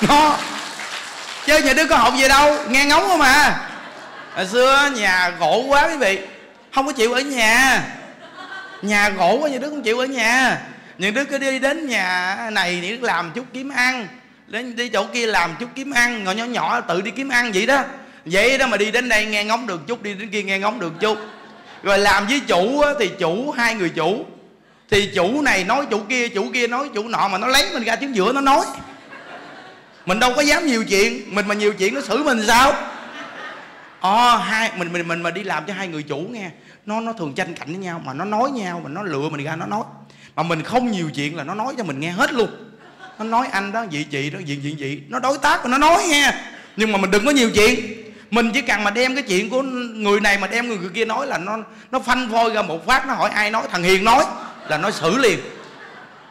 Nó chứ nhà đứa có học gì đâu, nghe ngóng không à. Hồi xưa nhà gỗ quá quý vị, không có chịu ở nhà nhà gỗ quá nhà đứa không chịu ở nhà. Những đứa cứ đi đến nhà này thì làm chút kiếm ăn. Đến đi chỗ kia làm chút kiếm ăn. Nhỏ nhỏ nhỏ tự đi kiếm ăn vậy đó. Vậy đó mà đi đến đây nghe ngóng được chút, đi đến kia nghe ngóng được chút. Rồi làm với chủ thì chủ, hai người chủ. Thì chủ này nói chủ kia chủ kia nói chủ nọ mà nó lấy mình ra tiếng giữa nó nói. Mình đâu có dám nhiều chuyện. Mình mà nhiều chuyện nó xử mình sao? Oh hai, mình mình mình mà đi làm cho hai người chủ nghe nó nó thường tranh cạnh với nhau mà nó nói nhau mà nó lựa mình ra nó nói. Mà mình không nhiều chuyện là nó nói cho mình nghe hết luôn. Nó nói anh đó vị chị đó diện diện vị. Nó đối tác mà nó nói nghe nhưng mà mình đừng có nhiều chuyện. Mình chỉ cần mà đem cái chuyện của người này mà đem người, người kia nói là nó nó phanh phôi ra một phát nó hỏi ai nói thằng hiền nói là nó xử liền.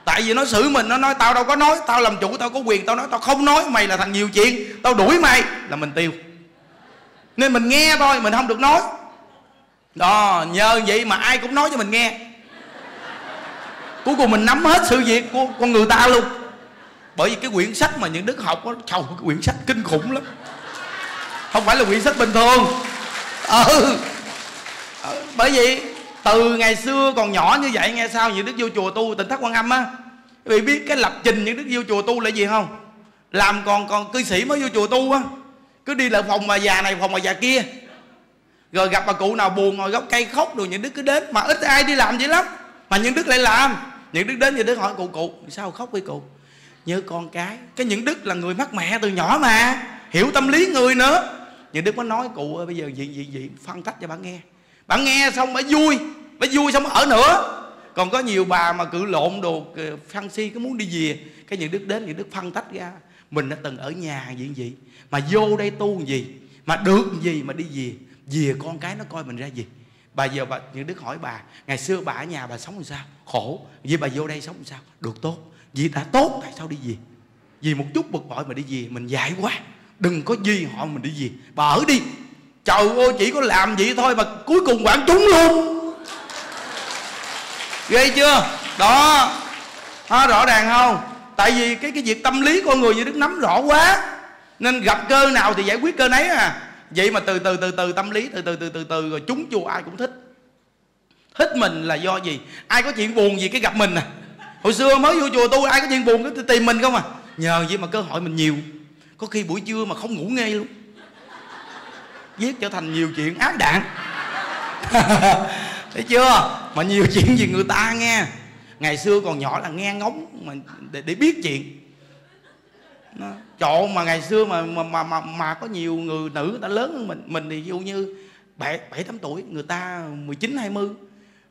Tại vì nó xử mình nó nói tao đâu có nói tao làm chủ tao có quyền tao nói tao không nói mày là thằng nhiều chuyện tao đuổi mày. Là mình tiêu. Nên mình nghe thôi mình không được nói đó, nhờ vậy mà ai cũng nói cho mình nghe. Cuối cùng mình nắm hết sự việc của con người ta luôn. Bởi vì cái quyển sách mà những đức học đó trời cái quyển sách kinh khủng lắm. Không phải là quyển sách bình thường. Ừ. ừ bởi vì từ ngày xưa còn nhỏ như vậy, nghe sao những đức vô chùa tu, tỉnh thất quan âm á. Vì biết cái lập trình những đức vô chùa tu là gì không? Làm còn còn cư sĩ mới vô chùa tu á. Cứ đi lại phòng bà già này, phòng bà già kia rồi gặp bà cụ nào buồn ngồi gốc cây khóc rồi, những đức cứ đến. Mà ít ai đi làm vậy lắm. Mà những đức lại làm. Những đức đến, những đức hỏi cụ cụ, sao khóc với cụ? Như con cái. Cái những đức là người mất mẹ từ nhỏ mà. Hiểu tâm lý người nữa. Những đức mới nói, cụ ơi, bây giờ gì gì gì phân tách cho bà nghe. Bà nghe xong bà vui. Bà vui xong ở nữa. Còn có nhiều bà mà cự lộn đồ phân si, cứ muốn đi về. Cái những đức đến, những đức phân tách ra. Mình đã từng ở nhà gì gì mà vô đây tu gì? Mà được gì mà đi về? Dìa con cái nó coi mình ra gì? Bà giờ bà những đức hỏi bà ngày xưa bà ở nhà bà sống làm sao? Khổ. Vì bà vô đây sống làm sao? Được tốt. Vì đã tốt tại sao đi gì, vì một chút bực bội mà đi gì mình dạy quá. Đừng có gì họ mình đi gì bà ở đi. Trời ơi chỉ có làm vậy thôi mà cuối cùng quản chúng luôn. Ghê chưa? Đó. Ha, rõ ràng không? Tại vì cái cái việc tâm lý con người như đức nắm rõ quá. Nên gặp cơ nào thì giải quyết cơ nấy à vậy mà từ từ từ từ tâm lý từ từ từ từ từ rồi chúng chùa ai cũng thích. Thích mình là do gì? Ai có chuyện buồn gì cái gặp mình à? Hồi xưa mới vô chùa tu ai có chuyện buồn cái tìm mình không à? Nhờ vậy mà cơ hội mình nhiều. Có khi buổi trưa mà không ngủ nghe luôn. Viết trở thành nhiều chuyện ác đạn thấy chưa? Mà nhiều chuyện gì người ta nghe. Ngày xưa còn nhỏ là nghe ngóng mà để, để biết chuyện. Nó trộn mà ngày xưa mà mà mà mà, mà có nhiều người nữ người ta lớn hơn mình mình thì dụ như bảy bảy tám tuổi người ta 19 20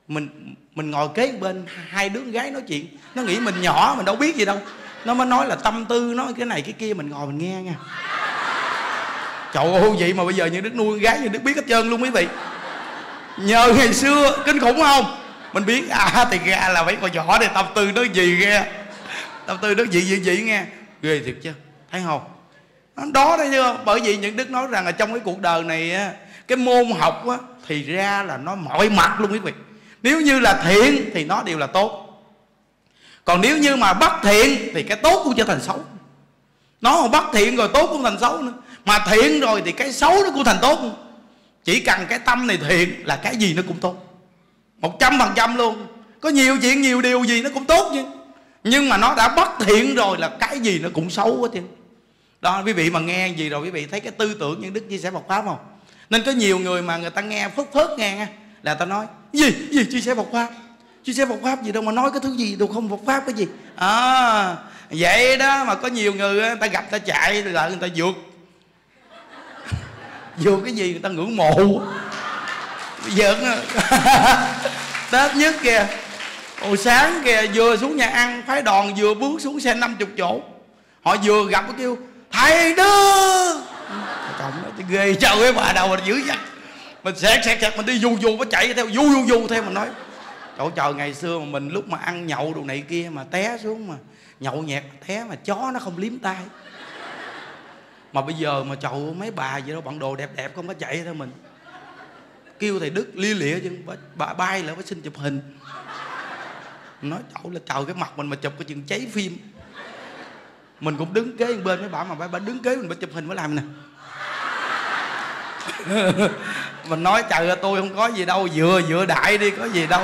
mình mình ngồi kế bên hai đứa gái nói chuyện nó nghĩ mình nhỏ mình đâu biết gì đâu nó mới nói là tâm tư nó cái này cái kia mình ngồi mình nghe nha. Trời ơi vậy mà bây giờ những đứa nuôi gái như đức biết hết trơn luôn quý vị. Nhờ ngày xưa kinh khủng không? Mình biết à thì ra là mấy con nhỏ này tâm tư nó gì nghe tâm tư nó gì gì gì nghe. Ghê thiệt chứ thấy không? Đó thấy chưa bởi vì những đức nói rằng là trong cái cuộc đời này cái môn học á, thì ra là nó mọi mặt luôn quý vị. Nếu như là thiện thì nó đều là tốt. Còn nếu như mà bất thiện thì cái tốt cũng trở thành xấu. Nó mà bất thiện rồi tốt cũng thành xấu nữa. Mà thiện rồi thì cái xấu nó cũng thành tốt. Chỉ cần cái tâm này thiện là cái gì nó cũng tốt. Một trăm phần trăm luôn. Có nhiều chuyện, nhiều điều gì nó cũng tốt chứ. Nhưng mà nó đã bất thiện rồi là cái gì nó cũng xấu hết chứ đó, quý vị mà nghe gì rồi quý vị thấy cái tư tưởng những đức chia sẻ Phật pháp không? Nên có nhiều người mà người ta nghe phớt phớt nghe nha là ta nói, gì? Gì? Chia sẻ Phật pháp? Chia sẻ Phật pháp gì đâu mà nói cái thứ gì đâu không? Phật pháp cái gì? À vậy đó, mà có nhiều người người ta gặp ta chạy là người ta vượt. Vượt cái gì? Người ta ngưỡng mộ. Giận tết nhất kìa, hồi sáng kìa, vừa xuống nhà ăn, phái đoàn vừa bước xuống xe 50 chỗ. Họ vừa gặp cái kêu thầy đưa. Cộng nó ghê trời cái bà đầu mà dữ vậy mình xẹt xẹt xẹt, mình đi du du nó chạy theo du du du theo mình nói. Trời trời, ngày xưa mà mình lúc mà ăn nhậu đồ này kia mà té xuống mà, nhậu nhẹt té mà chó nó không liếm tay mà bây giờ mà chậu mấy bà vậy đó, bạn đồ đẹp đẹp không có chạy theo mình. Kêu thầy đức lia lịa chứ, bà bay lại phải xin chụp hình. Nói chậu là trời, cái mặt mình mà chụp cái chừng cháy phim mình cũng đứng kế bên mấy bà mà bà, bà đứng kế mình bà chụp hình mới làm nè. Mình nói trời ơi tôi không có gì đâu vừa vừa đại đi có gì đâu.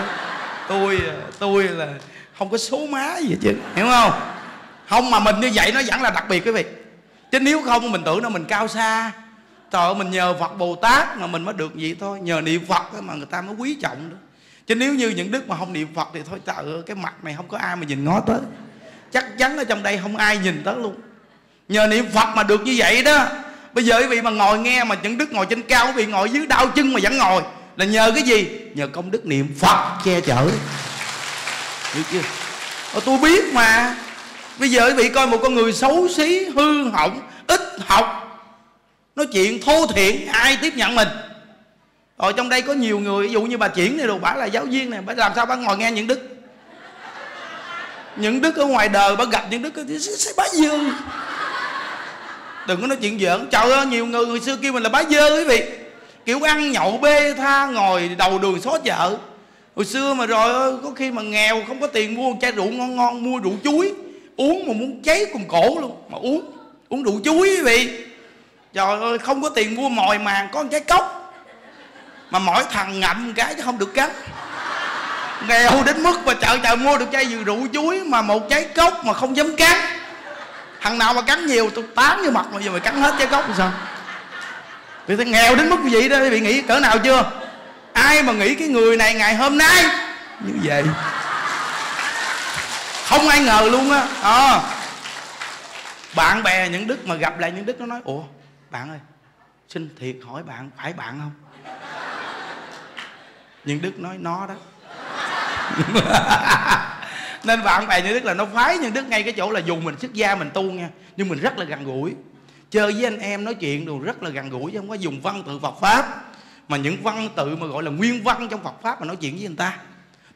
Tôi tôi là không có số má gì chứ hiểu không? Không mà mình như vậy nó vẫn là đặc biệt quý vị. Chứ nếu không mình tưởng nó mình cao xa. Trời ơi mình nhờ phật bồ tát mà mình mới được gì thôi. Nhờ niệm phật mà người ta mới quý trọng đó. Chứ nếu như những đức mà không niệm phật thì thôi trời ơi cái mặt này không có ai mà nhìn ngó tới chắc chắn ở trong đây không ai nhìn tới luôn. Nhờ niệm phật mà được như vậy đó. Bây giờ quý vị mà ngồi nghe mà những đức ngồi trên cao quý vị ngồi dưới đau chân mà vẫn ngồi. Là nhờ cái gì? Nhờ công đức niệm phật che chở. Hiểu chưa? Ờ, tôi biết mà. Bây giờ quý vị coi một con người xấu xí hư hỏng ít học. Nói chuyện thô thiện ai tiếp nhận mình? Rồi trong đây có nhiều người ví dụ như bà chuyển này đồ bả là giáo viên này bả làm sao bà ngồi nghe những đức? Những đức ở ngoài đời bà gặp những đức sẽ bá dương. Đừng có nói chuyện giỡn. Trời ơi, nhiều người người xưa kêu mình là bá dơ quý vị. Kiểu ăn nhậu bê tha ngồi đầu đường xó chợ. Hồi xưa mà rồi có khi mà nghèo không có tiền mua một chai rượu ngon ngon, mua rượu chuối. Uống mà muốn cháy cùng cổ luôn. Mà uống uống rượu chuối quý vị. Trời ơi, không có tiền mua mồi màng, có một trái cốc. Mà mỗi thằng ngậm cái chứ không được cắn nghèo đến mức mà chợ chợ mua được chai rượu chuối mà một trái cốc mà không dám cắn thằng nào mà cắn nhiều tôi tán vô mặt mà giờ mày cắn hết trái cốc thì sao? Vì tôi nghèo đến mức như vậy đó bị nghĩ cỡ nào chưa? Ai mà nghĩ cái người này ngày hôm nay? Như vậy. Không ai ngờ luôn á. À. bạn bè những đức mà gặp lại những đức nó nói, ủa, bạn ơi, xin thiệt hỏi bạn, phải bạn không? Những đức nói, nó đó. nên bạn bè như đức là nó phái nhưng đức ngay cái chỗ là dù mình xuất gia mình tu nha. Nhưng mình rất là gần gũi. Chơi với anh em nói chuyện đồ rất là gần gũi, chứ không có dùng văn tự Phật pháp. Mà những văn tự mà gọi là nguyên văn trong Phật pháp mà nói chuyện với người ta.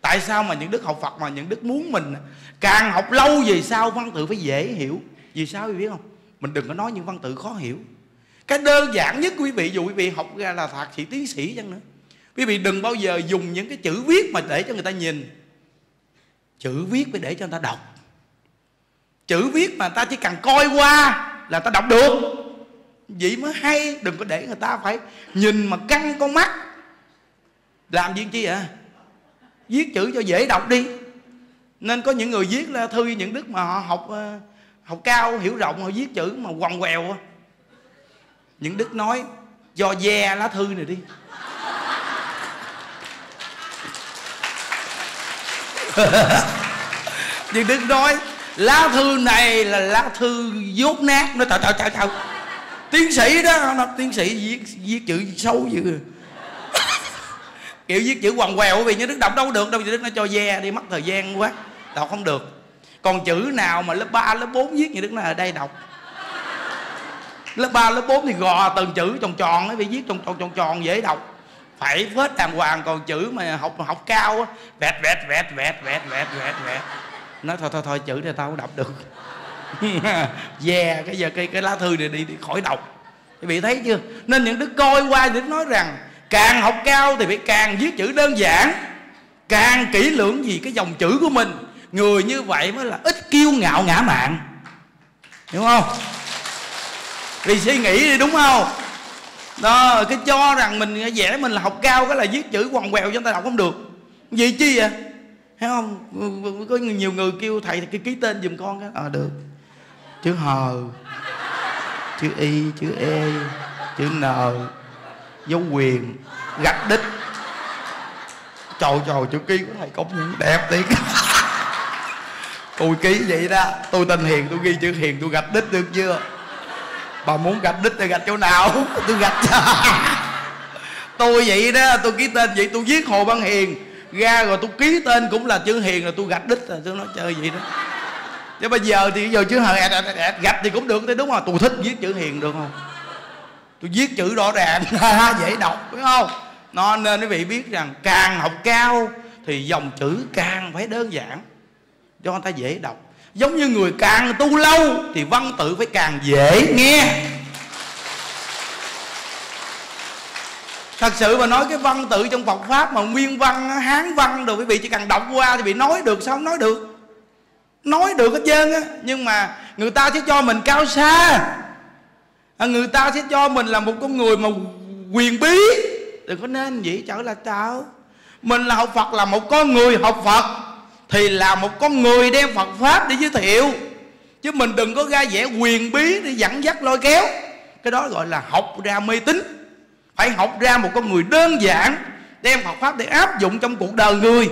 Tại sao mà những đức học Phật mà những đức muốn mình càng học lâu về sau văn tự phải dễ hiểu? Vì sao quý vị biết không? Mình đừng có nói những văn tự khó hiểu. Cái đơn giản nhất quý vị, dù quý vị học ra là thạc sĩ, tiến sĩ chăng nữa quý vị đừng bao giờ dùng những cái chữ viết mà để cho người ta nhìn. Chữ viết phải để cho người ta đọc. Chữ viết mà ta chỉ cần coi qua là ta đọc được. Vậy mới hay, đừng có để người ta phải nhìn mà căng con mắt. Làm gì chi à viết chữ cho dễ đọc đi. Nên có những người viết là thư những đức mà họ học ờ, học cao, hiểu rộng, họ viết chữ mà quằn quèo những đức nói do ve lá thư này đi. nhưng đức nói lá thư này là lá thư dốt nát. Nó tao tao tao tao tiến sĩ đó nó tiến sĩ viết viết chữ xấu dữ kiểu viết chữ quằn quèo vì như đức đọc đâu được đâu đức nó cho ve đi mất thời gian quá. Đọc không được. Còn chữ nào mà lớp 3, lớp 4 viết như đức nó ở đây đọc. Lớp 3, lớp 4 thì gò từng chữ tròn tròn ấy bị viết tròn tròn tròn tròn dễ đọc phải vết đàng hoàng còn chữ mà học học cao á. Vẹt vẹt vẹt vẹt vẹt vẹt vẹt vẹt. Nói thôi thôi thôi chữ này tao không đọc được. Về yeah, cái giờ cái cái lá thư này đi đi khỏi đọc. Quý vị thấy chưa? Nên những đứa coi qua thì nói rằng càng học cao thì phải càng viết chữ đơn giản. Càng kỹ lưỡng gì cái dòng chữ của mình. Người như vậy mới là ít kiêu ngạo ngã mạng hiểu không? Vì suy nghĩ đi đúng không? Đó, cái cho rằng mình vẽ mình là học cao cái là viết chữ quằn quèo cho người ta đọc không được. Gì chi vậy? Thấy không? Có nhiều người kêu thầy thì ký tên giùm con cái. À được. Chữ hờ chữ y chữ e chữ n, dấu quyền, gạch đích. Trời trời chữ ký của thầy công nhận đẹp tiếng tôi ký vậy đó. Tôi tên hiền, tôi ghi chữ hiền, tôi gạch đích được chưa? Bà muốn gạch đích thì gạch chỗ nào? Tôi gạch. Tôi vậy đó tôi ký tên vậy tôi viết hồ văn hiền. Ra rồi tôi ký tên cũng là chữ hiền rồi tôi gạch đích rồi tôi nói chơi vậy đó. Chứ bây giờ thì giờ chữ hờ gạch thì cũng được thế đúng không? Tôi thích viết chữ hiền được không? Tôi viết chữ rõ ràng dễ đọc phải không? Nó nên quý vị biết rằng càng học cao thì dòng chữ càng phải đơn giản. Cho người ta dễ đọc giống như người càng tu lâu thì văn tự phải càng dễ nghe. Thật sự mà nói cái văn tự trong Phật pháp mà nguyên văn hán văn rồi quý vị chỉ cần đọc qua thì bị nói được sao không nói được? Nói được hết trơn á. Nhưng mà người ta sẽ cho mình cao xa. À, người ta sẽ cho mình là một con người mà quyền bí. Đừng có nên vậy trở là sao mình là học Phật là một con người học Phật thì là một con người đem Phật pháp để giới thiệu. Chứ mình đừng có ra vẻ quyền bí để dẫn dắt lôi kéo. Cái đó gọi là học ra mê tín. Phải học ra một con người đơn giản, đem Phật pháp để áp dụng trong cuộc đời người.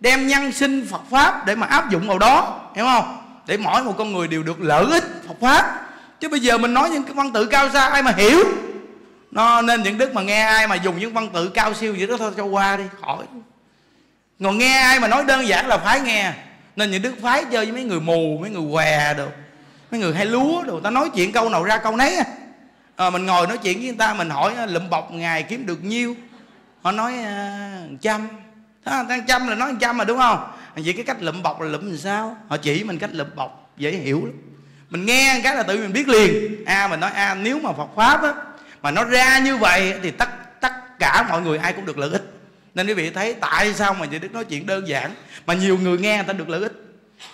Đem nhân sinh Phật pháp để mà áp dụng vào đó, hiểu không? Để mỗi một con người đều được lợi ích Phật pháp. Chứ bây giờ mình nói những cái văn tự cao xa ai mà hiểu? Nó nên những đức mà nghe ai mà dùng những văn tự cao siêu gì đó thôi, cho qua đi, khỏi còn nghe ai mà nói đơn giản là phái nghe. Nên những đức phái chơi với mấy người mù mấy người què được mấy người hay lúa đồ ta nói chuyện câu nào ra câu nấy à, mình ngồi nói chuyện với người ta mình hỏi ờ, lụm bọc ngày kiếm được nhiêu? Họ nói ờ, trăm. À, thằng trăm là nói trăm mà đúng không? Vậy cái cách lụm bọc là lụm làm sao? Họ chỉ mình cách lụm bọc dễ hiểu lắm. Mình nghe cái là tự mình biết liền. A à, mình nói a à, nếu mà phật pháp á mà nó ra như vậy thì tất tất cả mọi người ai cũng được lợi ích nên quý vị thấy tại sao mà chị đức nói chuyện đơn giản? Mà nhiều người nghe người ta được lợi ích.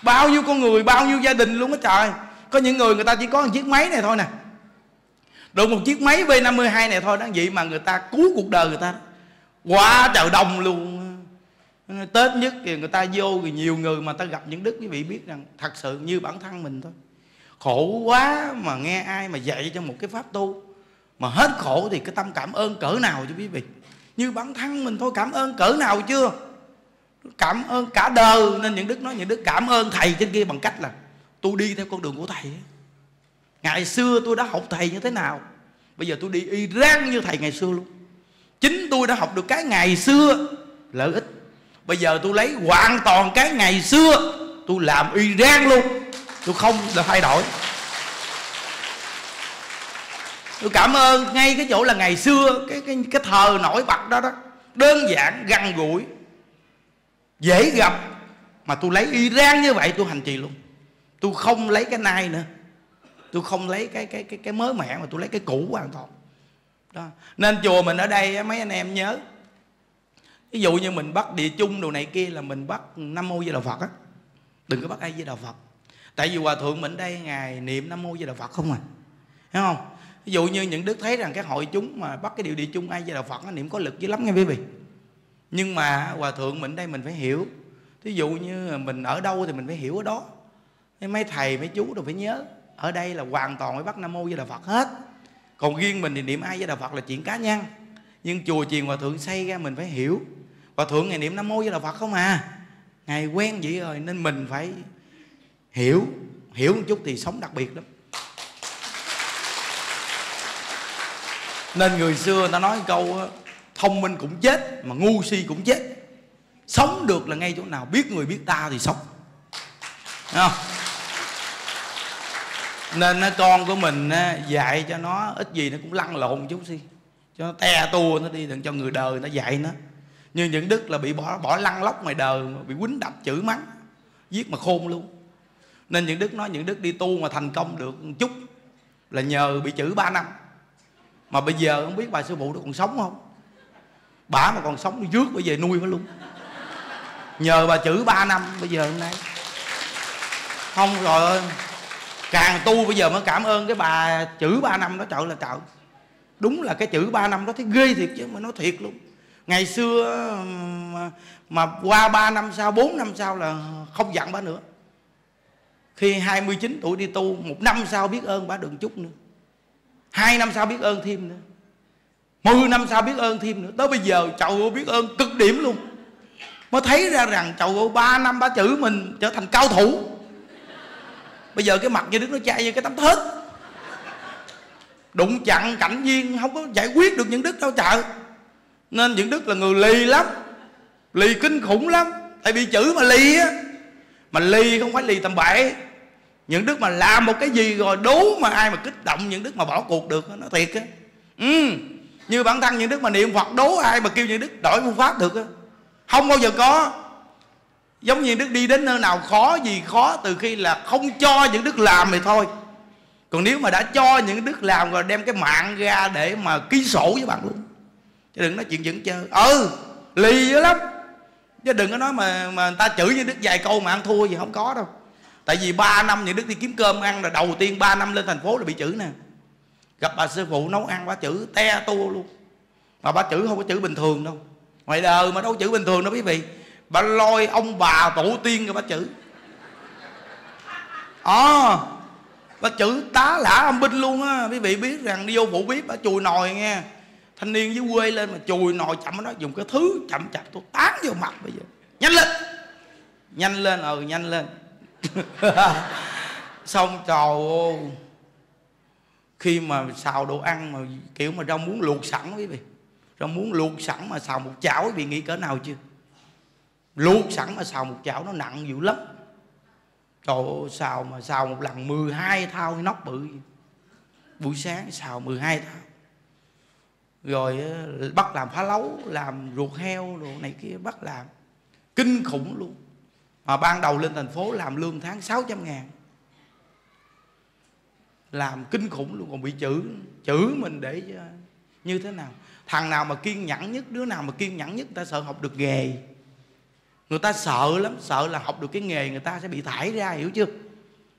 Bao nhiêu con người, bao nhiêu gia đình luôn á trời. Có những người người ta chỉ có một chiếc máy này thôi nè. Được một chiếc máy V52 này thôi đó vậy mà người ta cứu cuộc đời người ta quá trời đông luôn Tết nhất thì người ta vô thì nhiều người mà ta gặp những đức, quý vị biết rằng thật sự như bản thân mình thôi. Khổ quá mà nghe ai mà dạy cho một cái pháp tu. Mà hết khổ thì cái tâm cảm ơn cỡ nào cho quý vị? Như bản thân mình thôi, cảm ơn cỡ nào chưa? Cảm ơn cả đời, nên những đức nói những đức cảm ơn thầy trên kia bằng cách là, tôi đi theo con đường của thầy ngày xưa tôi đã học thầy như thế nào? Bây giờ tôi đi y rang như thầy ngày xưa luôn. Chính tôi đã học được cái ngày xưa, lợi ích. Bây giờ tôi lấy hoàn toàn cái ngày xưa, tôi làm y rang luôn. Tôi không được thay đổi tôi cảm ơn ngay cái chỗ là ngày xưa, cái cái cái thờ nổi bật đó đó. Đơn giản, gần gũi, dễ gặp. Mà tôi lấy y rang như vậy, tôi hành trì luôn. Tôi không lấy cái nai nữa. Tôi không lấy cái cái cái cái mới mẻ mà tôi lấy cái cũ hoàn toàn. Đó. Nên chùa mình ở đây mấy anh em nhớ. Ví dụ như mình bắt địa chung đồ này kia là mình bắt nam mô di đà phật á. Đừng có bắt ai di đà phật. Tại vì hòa thượng mình đây ngài niệm nam mô di đà phật không à. Hiểu không? Ví dụ như những đức thấy rằng các hội chúng mà bắt cái điều địa chung ai với đạo phật nó niệm có lực dữ lắm nghe quý vị. Nhưng mà hòa thượng mình đây mình phải hiểu. Ví dụ như mình ở đâu thì mình phải hiểu ở đó. Mấy thầy, mấy chú đều phải nhớ, ở đây là hoàn toàn phải bắt nam mô với đạo phật hết. Còn riêng mình thì niệm ai với đạo phật là chuyện cá nhân. Nhưng chùa chiền hòa thượng xây ra mình phải hiểu. Hòa thượng ngày niệm nam mô với đạo phật không à? Ngày quen vậy rồi nên mình phải hiểu. Hiểu một chút thì sống đặc biệt lắm. Nên người xưa ta nói câu thông minh cũng chết mà ngu si cũng chết. Sống được là ngay chỗ nào, biết người biết ta thì sống. Không? Nên con của mình dạy cho nó, ít gì nó cũng lăn lộn chút si cho nó te tua, nó đi đừng cho người đời nó dạy nó. Như những đức là bị bỏ bỏ lăn lóc ngoài đời bị quýnh đập chửi mắng, giết mà khôn luôn. Nên những đức nói, những đức đi tu mà thành công được một chút là nhờ bị chửi ba năm mà bây giờ không biết bà sư phụ đó còn sống không? Bà mà còn sống đi rước bây giờ nuôi nó luôn. Nhờ bà chữ 3 năm bây giờ hôm nay. Không rồi càng tu bây giờ mới cảm ơn cái bà chữ 3 năm đó trời là trời. Đúng là cái chữ 3 năm đó thấy ghê thiệt chứ mà nói thiệt luôn. Ngày xưa mà, mà qua 3 năm sau 4 năm sau là không giận bà nữa. Khi 29 tuổi đi tu một năm sau biết ơn bà đừng chút nữa hai năm sau biết ơn thêm nữa. Mười năm sau biết ơn thêm nữa. Tới bây giờ chậu biết ơn cực điểm luôn. Mới thấy ra rằng chậu ba năm ba chữ mình trở thành cao thủ. Bây giờ cái mặt như đức nó chai như cái tấm thớt. Đụng chặn cảnh viên không có giải quyết được những đức đâu chợ. Nên những đức là người lì lắm. Lì kinh khủng lắm. Tại vì chữ mà lì á, mà lì không phải lì tầm bậy những đức mà làm một cái gì rồi đố mà ai mà kích động, những đức mà bỏ cuộc được, nó thiệt á. Ừ như bản thân những đức mà niệm phật đố ai mà kêu những đức đổi phương pháp được á. Không bao giờ có. Giống như đức đi đến nơi nào khó gì khó, từ khi là không cho những đức làm thì thôi. Còn nếu mà đã cho những đức làm rồi đem cái mạng ra để mà ký sổ với bạn luôn. Chứ đừng nói chuyện dẫn chơi. Ừ lì dữ lắm. Chứ đừng có nói mà mà người ta chửi như đức vài câu mà ăn thua gì không có đâu tại vì 3 năm những đức đi kiếm cơm ăn là đầu tiên 3 năm lên thành phố là bị chữ nè. Gặp bà sư phụ nấu ăn bà chữ te tua luôn. Mà bà chữ không có chữ bình thường đâu. Ngoài đời mà đâu chữ bình thường đâu quý vị. Bà lôi ông bà tổ tiên rồi bà chữ à, ờ, bà chữ tá lả âm binh luôn á. Quý vị biết rằng đi vô phụ biết bà chùi nồi nghe. Thanh niên dưới quê lên mà chùi nồi chậm nó dùng cái thứ chậm chạp tôi tán vô mặt bây giờ. Nhanh lên! Nhanh lên ừ nhanh lên. xong trời ơi khi mà xào đồ ăn mà kiểu mà rau muốn luộc sẵn quý vị. Rau muốn luộc sẵn mà xào một chảo quý vị nghĩ cỡ nào chưa? Luộc sẵn mà xào một chảo nó nặng dữ lắm. Trời ơi, xào mà xào một lần 12 thao nóc bự. Buổi sáng xào 12 thao. Rồi bắt làm phá lấu làm ruột heo đồ này kia bắt làm. Kinh khủng luôn mà ban đầu lên thành phố làm lương tháng 600 ngàn. Làm kinh khủng luôn, còn bị chữ chữ mình để ờ, như thế nào? Thằng nào mà kiên nhẫn nhất, đứa nào mà kiên nhẫn nhất, người ta sợ học được nghề. Người ta sợ lắm, sợ là học được cái nghề người ta sẽ bị thải ra, hiểu chưa?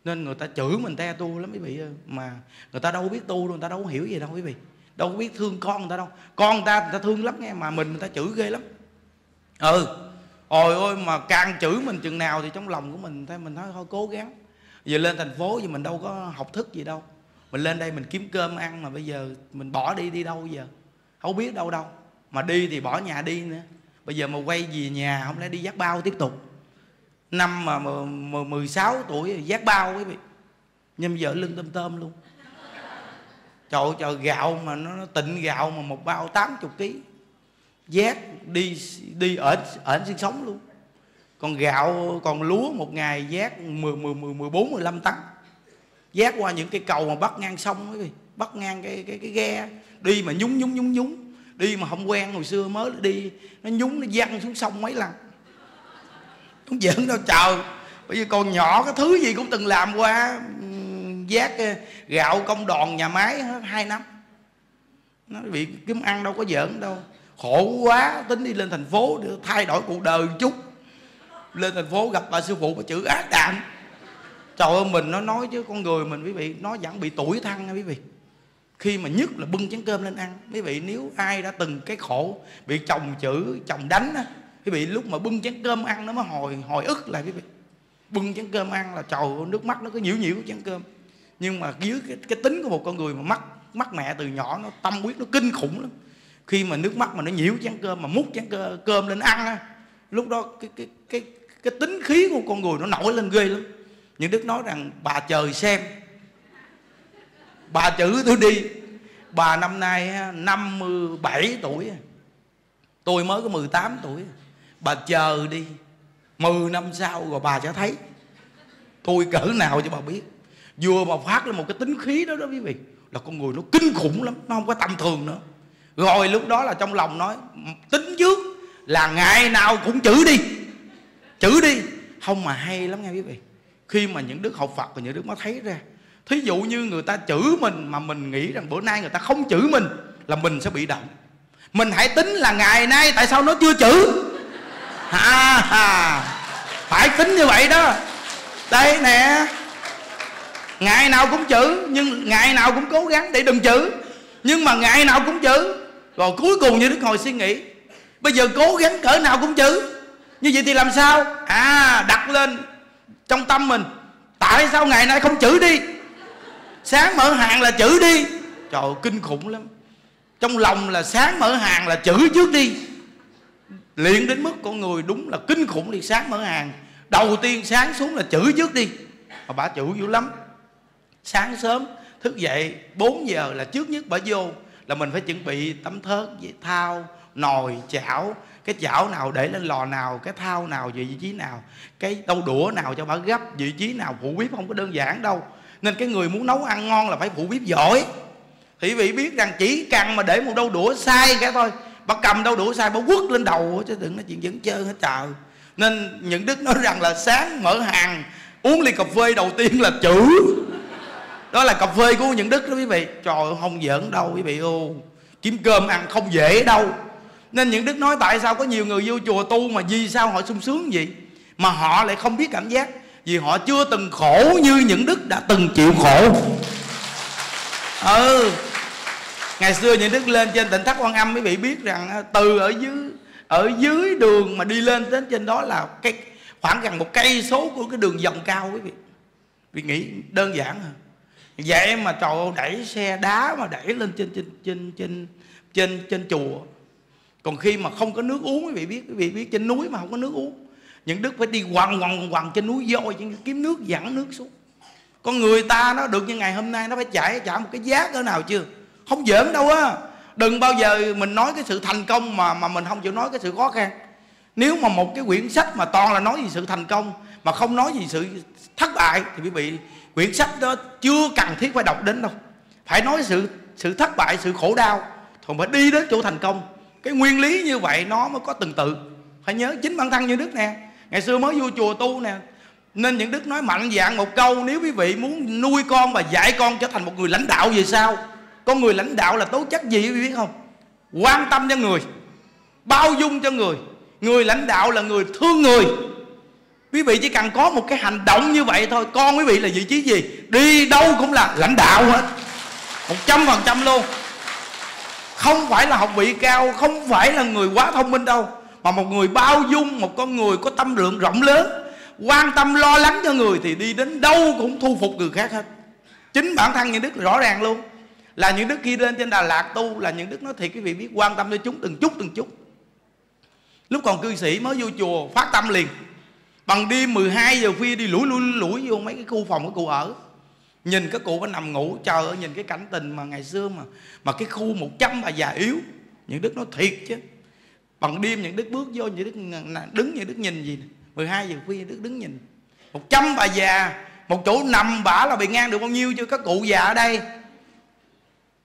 Nên người ta chửi mình, te tu lắm quý vị mà người ta đâu có biết tu đâu, người ta đâu có hiểu gì đâu quý vị. Đâu có biết thương con người ta đâu. Con người ta người ta thương lắm nghe, mà mình người ta chửi ghê lắm. Ừ ôi ôi mà càng chửi mình chừng nào thì trong lòng của mình thấy mình nói thôi cố gắng. Giờ lên thành phố thì mình đâu có học thức gì đâu. Mình lên đây mình kiếm cơm ăn mà bây giờ mình bỏ đi đi đâu giờ? Không biết đâu đâu. Mà đi thì bỏ nhà đi nữa. Bây giờ mà quay về nhà không lẽ đi giác bao tiếp tục? Năm mà 16 tuổi giác bao quý vị. Nhưng giờ lưng tôm tôm luôn. Trời trời gạo mà nó, nó tịnh gạo mà một bao 80 kg giác đi đi ở ở sinh sống luôn. Còn gạo còn lúa một ngày giác 10, 10, 10, 14 15 tấn. Giác qua những cái cầu mà bắt ngang sông ấy bắt ngang cái cái cái ghe. Đi mà nhúng nhúng nhúng nhúng. Đi mà không quen hồi xưa mới đi nó nhúng nó văng xuống sông mấy lần. Không giỡn đâu trời. Bởi vì còn nhỏ cái thứ gì cũng từng làm qua giác ờ, gạo công đoàn nhà máy hết hai năm. Nó bị kiếm ăn đâu có giỡn đâu khổ quá tính đi lên thành phố để thay đổi cuộc đời một chút. Lên thành phố gặp bà sư phụ bà chữ ác đạn trời ơi mình nó nói chứ con người mình quý vị nó vẫn bị tuổi thân nha quý vị. Khi mà nhất là bưng chén cơm lên ăn quý vị nếu ai đã từng cái khổ bị chồng chữ chồng đánh á quý vị lúc mà bưng chén cơm ăn nó mới hồi hồi ức lại quý vị. Bưng chén cơm ăn là trời ơi, nước mắt nó cứ nhiễu nhiễu chén cơm. Nhưng mà dưới cái, cái tính của một con người mà mắc mắc mẹ từ nhỏ nó tâm huyết nó kinh khủng lắm khi mà nước mắt mà nó nhiễu chén cơm mà múc chén cơm, cơm lên ăn á lúc đó cái cái cái cái tính khí của con người nó nổi lên ghê lắm. Những đức nói rằng bà trời xem bà chữ tôi đi. Bà năm nay 57 tuổi à. tôi mới có 18 tuổi à. bà chờ đi 10 năm sau rồi bà sẽ thấy. Tôi cỡ nào cho bà biết. Vừa mà phát lên một cái tính khí đó đó quý vị là con người nó kinh khủng lắm nó không có tầm thường nữa rồi lúc đó là trong lòng nói, tính trước là ngày nào cũng chữ đi chữ đi. Không mà hay lắm nghe quý vị. Khi mà những đức học phật và những đức mới thấy ra, thí dụ như người ta chửi mình mà mình nghĩ rằng bữa nay người ta không chửi mình là mình sẽ bị động. Mình hãy tính là ngày nay tại sao nó chưa chửi ha ha, phải tính như vậy đó. Đây nè, ngày nào cũng chửi nhưng ngày nào cũng cố gắng để đừng chửi nhưng mà ngày nào cũng chửi rồi cuối cùng như đức ngồi suy nghĩ bây giờ cố gắng cỡ nào cũng chữ như vậy thì làm sao? À đặt lên trong tâm mình tại sao ngày nay không chữ đi? Sáng mở hàng là chữ đi. Trời ơi, kinh khủng lắm. Trong lòng là sáng mở hàng là chữ trước đi. Luyện đến mức con người đúng là kinh khủng đi sáng mở hàng. Đầu tiên sáng xuống là chữ trước đi. Mà bà chữ dữ lắm. Sáng sớm thức dậy 4 giờ là trước nhất bà vô là mình phải chuẩn bị tấm thớt thao, nồi, chảo, cái chảo nào để lên lò nào, cái thao nào về vị trí nào, cái đâu đũa nào cho bà gấp vị trí nào, phụ bếp không có đơn giản đâu. Nên cái người muốn nấu ăn ngon là phải phụ bếp giỏi. Thì vị biết rằng chỉ cần mà để một đâu đũa sai cái thôi bà cầm đâu đũa sai bà quất lên đầu, chứ đừng nói chuyện dẫn chơi hết trời. Nên những đức nói rằng là sáng mở hàng, uống ly cà phê đầu tiên là chữ đó là cà phê của những đức đó quý vị. Trời ơi, không giỡn đâu quý vị ô kiếm cơm ăn không dễ đâu. Nên những đức nói tại sao có nhiều người vô chùa tu mà vì sao họ sung sướng vậy? Mà họ lại không biết cảm giác. Vì họ chưa từng khổ như những đức đã từng chịu khổ. Ừ. Ngày xưa những đức lên trên tỉnh thất quan âm quý vị biết rằng à, từ ở dưới ở dưới đường mà đi lên đến trên đó là cái khoảng gần một cây số của cái đường dòng cao quý vị. Vì nghĩ đơn giản à vậy mà trời ơi, đẩy xe đá mà đẩy lên trên trên trên trên trên trên chùa. Còn khi mà không có nước uống, quý vị biết, quý vị biết trên núi mà không có nước uống. Những đức phải đi quằn quằn quằn trên núi voi kiếm nước dẫn nước xuống. Con người ta nó được như ngày hôm nay, nó phải chạy trả một cái giá cỡ nào chưa? Không giỡn đâu á. Đừng bao giờ mình nói cái sự thành công mà mà mình không chịu nói cái sự khó khăn. Nếu mà một cái quyển sách mà toàn là nói về sự thành công, mà không nói gì sự thất bại, thì quý vị quyển sách đó chưa cần thiết phải đọc đến đâu. Phải nói sự sự thất bại, sự khổ đau. Rồi phải đi đến chỗ thành công. Cái nguyên lý như vậy nó mới có từng tự. Phải nhớ chính bản thân như đức nè. Ngày xưa mới vô chùa tu nè. Nên những đức nói mạnh dạng một câu, nếu quý vị muốn nuôi con và dạy con trở thành một người lãnh đạo về sau con người lãnh đạo là tố chất gì quý vị biết không? Quan tâm cho người, bao dung cho người. Người lãnh đạo là người thương người quý vị chỉ cần có một cái hành động như vậy thôi. Con quý vị là vị trí gì? Đi đâu cũng là lãnh đạo hết. Một trăm phần trăm luôn. Không phải là học vị cao, không phải là người quá thông minh đâu, mà một người bao dung, một con người có tâm lượng rộng lớn, quan tâm lo lắng cho người thì đi đến đâu cũng thu phục người khác hết. Chính bản thân những đức rõ ràng luôn. Là những đức khi lên trên Đà Lạt tu, là những đức nói thiệt, quý vị biết quan tâm cho chúng từng chút từng chút. Lúc còn cư sĩ mới vô chùa, phát tâm liền bằng đêm 12 giờ khuya đi lủi lủi lủi vô mấy cái khu phòng của cụ ở. Nhìn cái cụ phải nằm ngủ chờ nhìn cái cảnh tình mà ngày xưa mà mà cái khu một trăm bà già yếu. Những đức nói thiệt chứ. Bằng đêm những đức bước vô, những đức đứng, những đức nhìn gì 12 giờ khuya đức đứng nhìn. Một trăm bà già, một chỗ nằm bả là bị ngang được bao nhiêu chưa các cụ già ở đây.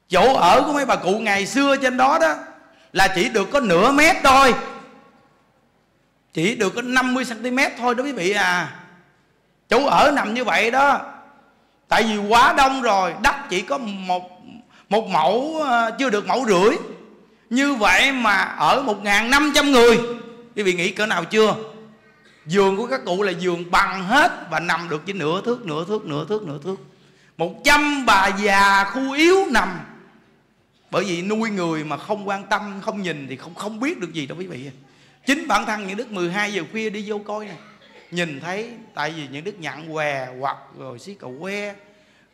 Chỗ ở của mấy bà cụ ngày xưa trên đó đó là chỉ được có nửa mét thôi chỉ được có 50 cm thôi đó quý vị à. Chỗ ở nằm như vậy đó. Tại vì quá đông rồi, đất chỉ có một một mẫu ờ, chưa được mẫu rưỡi. Như vậy mà ở một ngàn năm trăm người. Quý vị nghĩ cỡ nào chưa? Giường của các cụ là giường bằng hết và nằm được chỉ nửa thước nửa thước nửa thước nửa thước. Một trăm bà già khu yếu nằm. Bởi vì nuôi người mà không quan tâm, không nhìn thì không không biết được gì đâu quý vị chính bản thân những đức 12 giờ khuya đi vô coi nè. Nhìn thấy, tại vì những đức nhặn què hoặc rồi xí cầu que,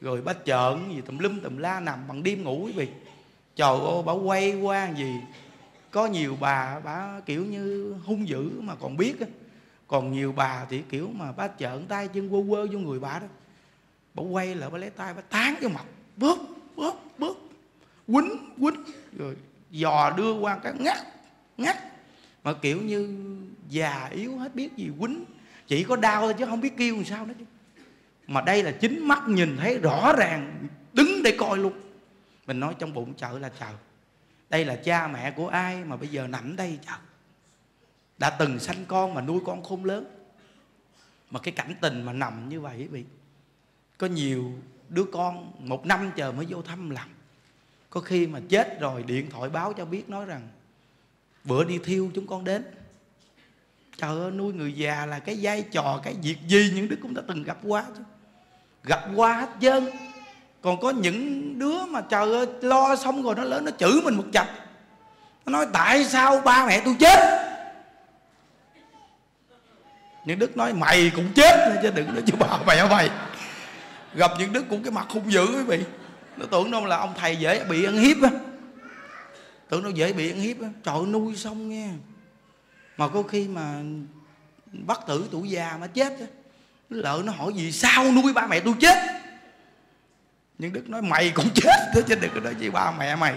rồi bá trợn gì tùm lum tùm la nằm bằng đêm ngủ quý vị. Trời ơi, bà quay qua gì? Có nhiều bà bà kiểu như hung dữ mà còn biết á. Còn nhiều bà thì kiểu mà bà trợn tay chân quơ quơ vô người bà đó. Bà quay lại, bà lấy tay, bà tán vô mặt. Bớt bớt bớt quýnh quýnh. Rồi dò đưa qua cái ngắt ngắt mà kiểu như già yếu hết biết gì quýnh. Chỉ có đau thôi chứ không biết kêu làm sao nữa chứ. Mà đây là chính mắt nhìn thấy rõ ràng, đứng để coi luôn. Mình nói trong bụng chợ là chợ đây là cha mẹ của ai mà bây giờ nằm đây chợ đã từng sanh con mà nuôi con khôn lớn. Mà cái cảnh tình mà nằm như vậy bị. Vị có nhiều đứa con một năm chờ mới vô thăm làm. Có khi mà chết rồi, điện thoại báo cho biết nói rằng bữa đi thiêu chúng con đến. Trời ơi, nuôi người già là cái vai trò, cái việc gì những đứa cũng đã từng gặp qua chứ. Gặp qua hết trơn. Còn có những đứa mà trời ơi, lo xong rồi nó lớn, nó chửi mình một chập. Nó nói, tại sao ba mẹ tôi chết? Những đức nói, mày cũng chết chứ, đừng nói chứ bà mẹ mày. Gặp những đức cũng cái mặt hung dữ quý vị. Nó tưởng đâu là ông thầy dễ bị ăn hiếp á tưởng nó dễ bị ăn hiếp á. Trời nuôi xong nghe. Mà có khi mà bắt tử tuổi già mà chết á lợ nó hỏi gì sao nuôi ba mẹ tôi chết? Nhưng đức nói, mày cũng chết thế chứ đừng có nói gì ba mẹ mày.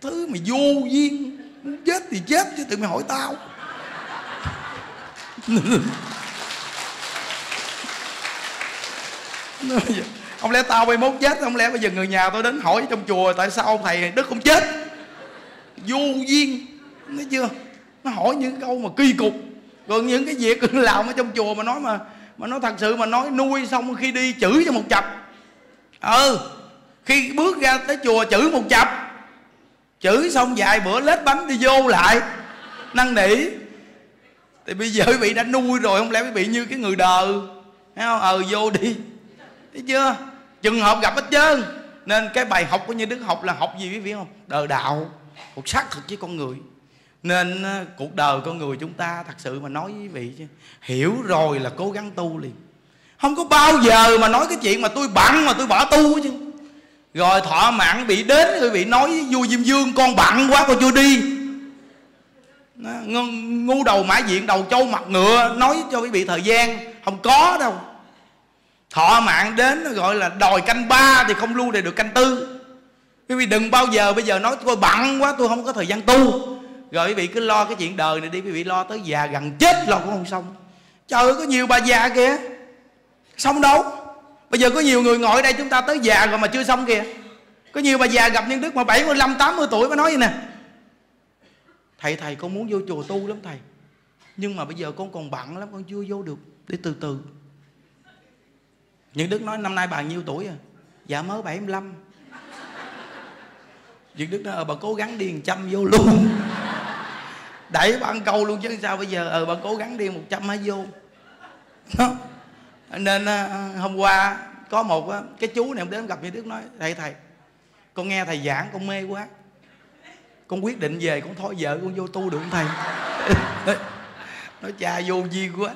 Thứ mày vô duyên, chết thì chết, chứ tự mày hỏi tao. Ông lẽ tao bay mốt chết, không lẽ bây giờ người nhà tôi đến hỏi trong chùa tại sao ông thầy đức không chết? Vô duyên. Thấy chưa? Nó hỏi những câu mà kỳ cục. Rồi những cái việc làm ở trong chùa mà nói mà mà nó thật sự mà nói, nuôi xong khi đi chửi cho một chập. Ừ khi bước ra tới chùa chửi một chập. Chửi xong vài bữa lết bánh đi vô lại. Năn nỉ. Thì bây giờ quý vị đã nuôi rồi, không lẽ quý vị như cái người đờ? Thấy không? Ờ vô đi. Thấy chưa? Chừng hợp gặp hết trơn. Nên cái bài học của như đức học là học gì quý vị không? Đời đạo cuộc xác thực với con người. Nên ờ, cuộc đời con người chúng ta thật sự mà nói với vị chứ, hiểu rồi là cố gắng tu liền. Không có bao giờ mà nói cái chuyện mà tôi bận mà tôi bỏ tu chứ. Rồi thọ mạng bị đến rồi vị nói với vua diêm dương, con bận quá, con chưa đi. Ngu đầu mã diện, đầu trâu mặt ngựa, nói cho quý vị thời gian, không có đâu. Thọ mạng đến gọi là đòi canh ba thì không lưu đề được canh tư quý vị đừng bao giờ bây giờ nói tôi bận quá tôi không có thời gian tu. Rồi quý vị cứ lo cái chuyện đời này đi quý vị lo tới già gần chết lo cũng không xong. Trời ơi có nhiều bà già kìa. Xong đâu? Bây giờ có nhiều người ngồi đây chúng ta tới già rồi mà chưa xong kìa. Có nhiều bà già gặp nhân đức mà 75, 80 tuổi mới nói vậy nè. Thầy thầy con muốn vô chùa tu lắm thầy. Nhưng mà bây giờ con còn bận lắm con chưa vô được. Để từ từ. Những đức nói năm nay bà nhiêu tuổi à? Dạ mới 75 Việt đức nói ờ bà cố gắng điền trăm vô luôn. Đẩy bà ăn câu luôn chứ sao bây giờ ờ bà cố gắng đi một trăm hãy vô. Đó. nên ờ, hôm qua có một ờ, cái chú này đến gặp việt đức nói, thầy thầy, con nghe thầy giảng, con mê quá. Con quyết định về, con thôi vợ con vô tu được không thầy? Nói cha vô duyên quá.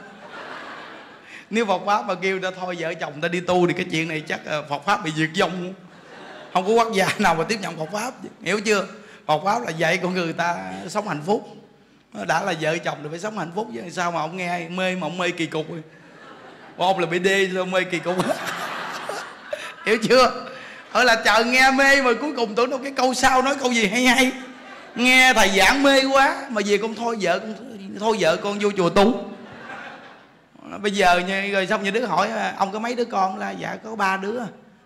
Nếu Phật pháp mà kêu ta thôi vợ chồng ta đi tu thì cái chuyện này chắc ờ, Phật pháp bị diệt vong không có quốc gia nào mà tiếp nhận Phật pháp. Hiểu chưa? Phật pháp là dạy con người ta sống hạnh phúc. Đã là vợ chồng thì phải sống hạnh phúc chứ. Sao mà ông nghe mê mà ông mê kỳ cục ông là bị đê rồi mê kỳ cục. Hiểu chưa? Ở là chờ nghe mê mà cuối cùng tưởng đâu cái câu sau nói câu gì hay hay. Nghe thầy giảng mê quá mà về con thôi vợ con, thôi vợ con vô chùa tu. Bây giờ như rồi xong như đứa hỏi à, ông có mấy đứa con? Là dạ có ba đứa.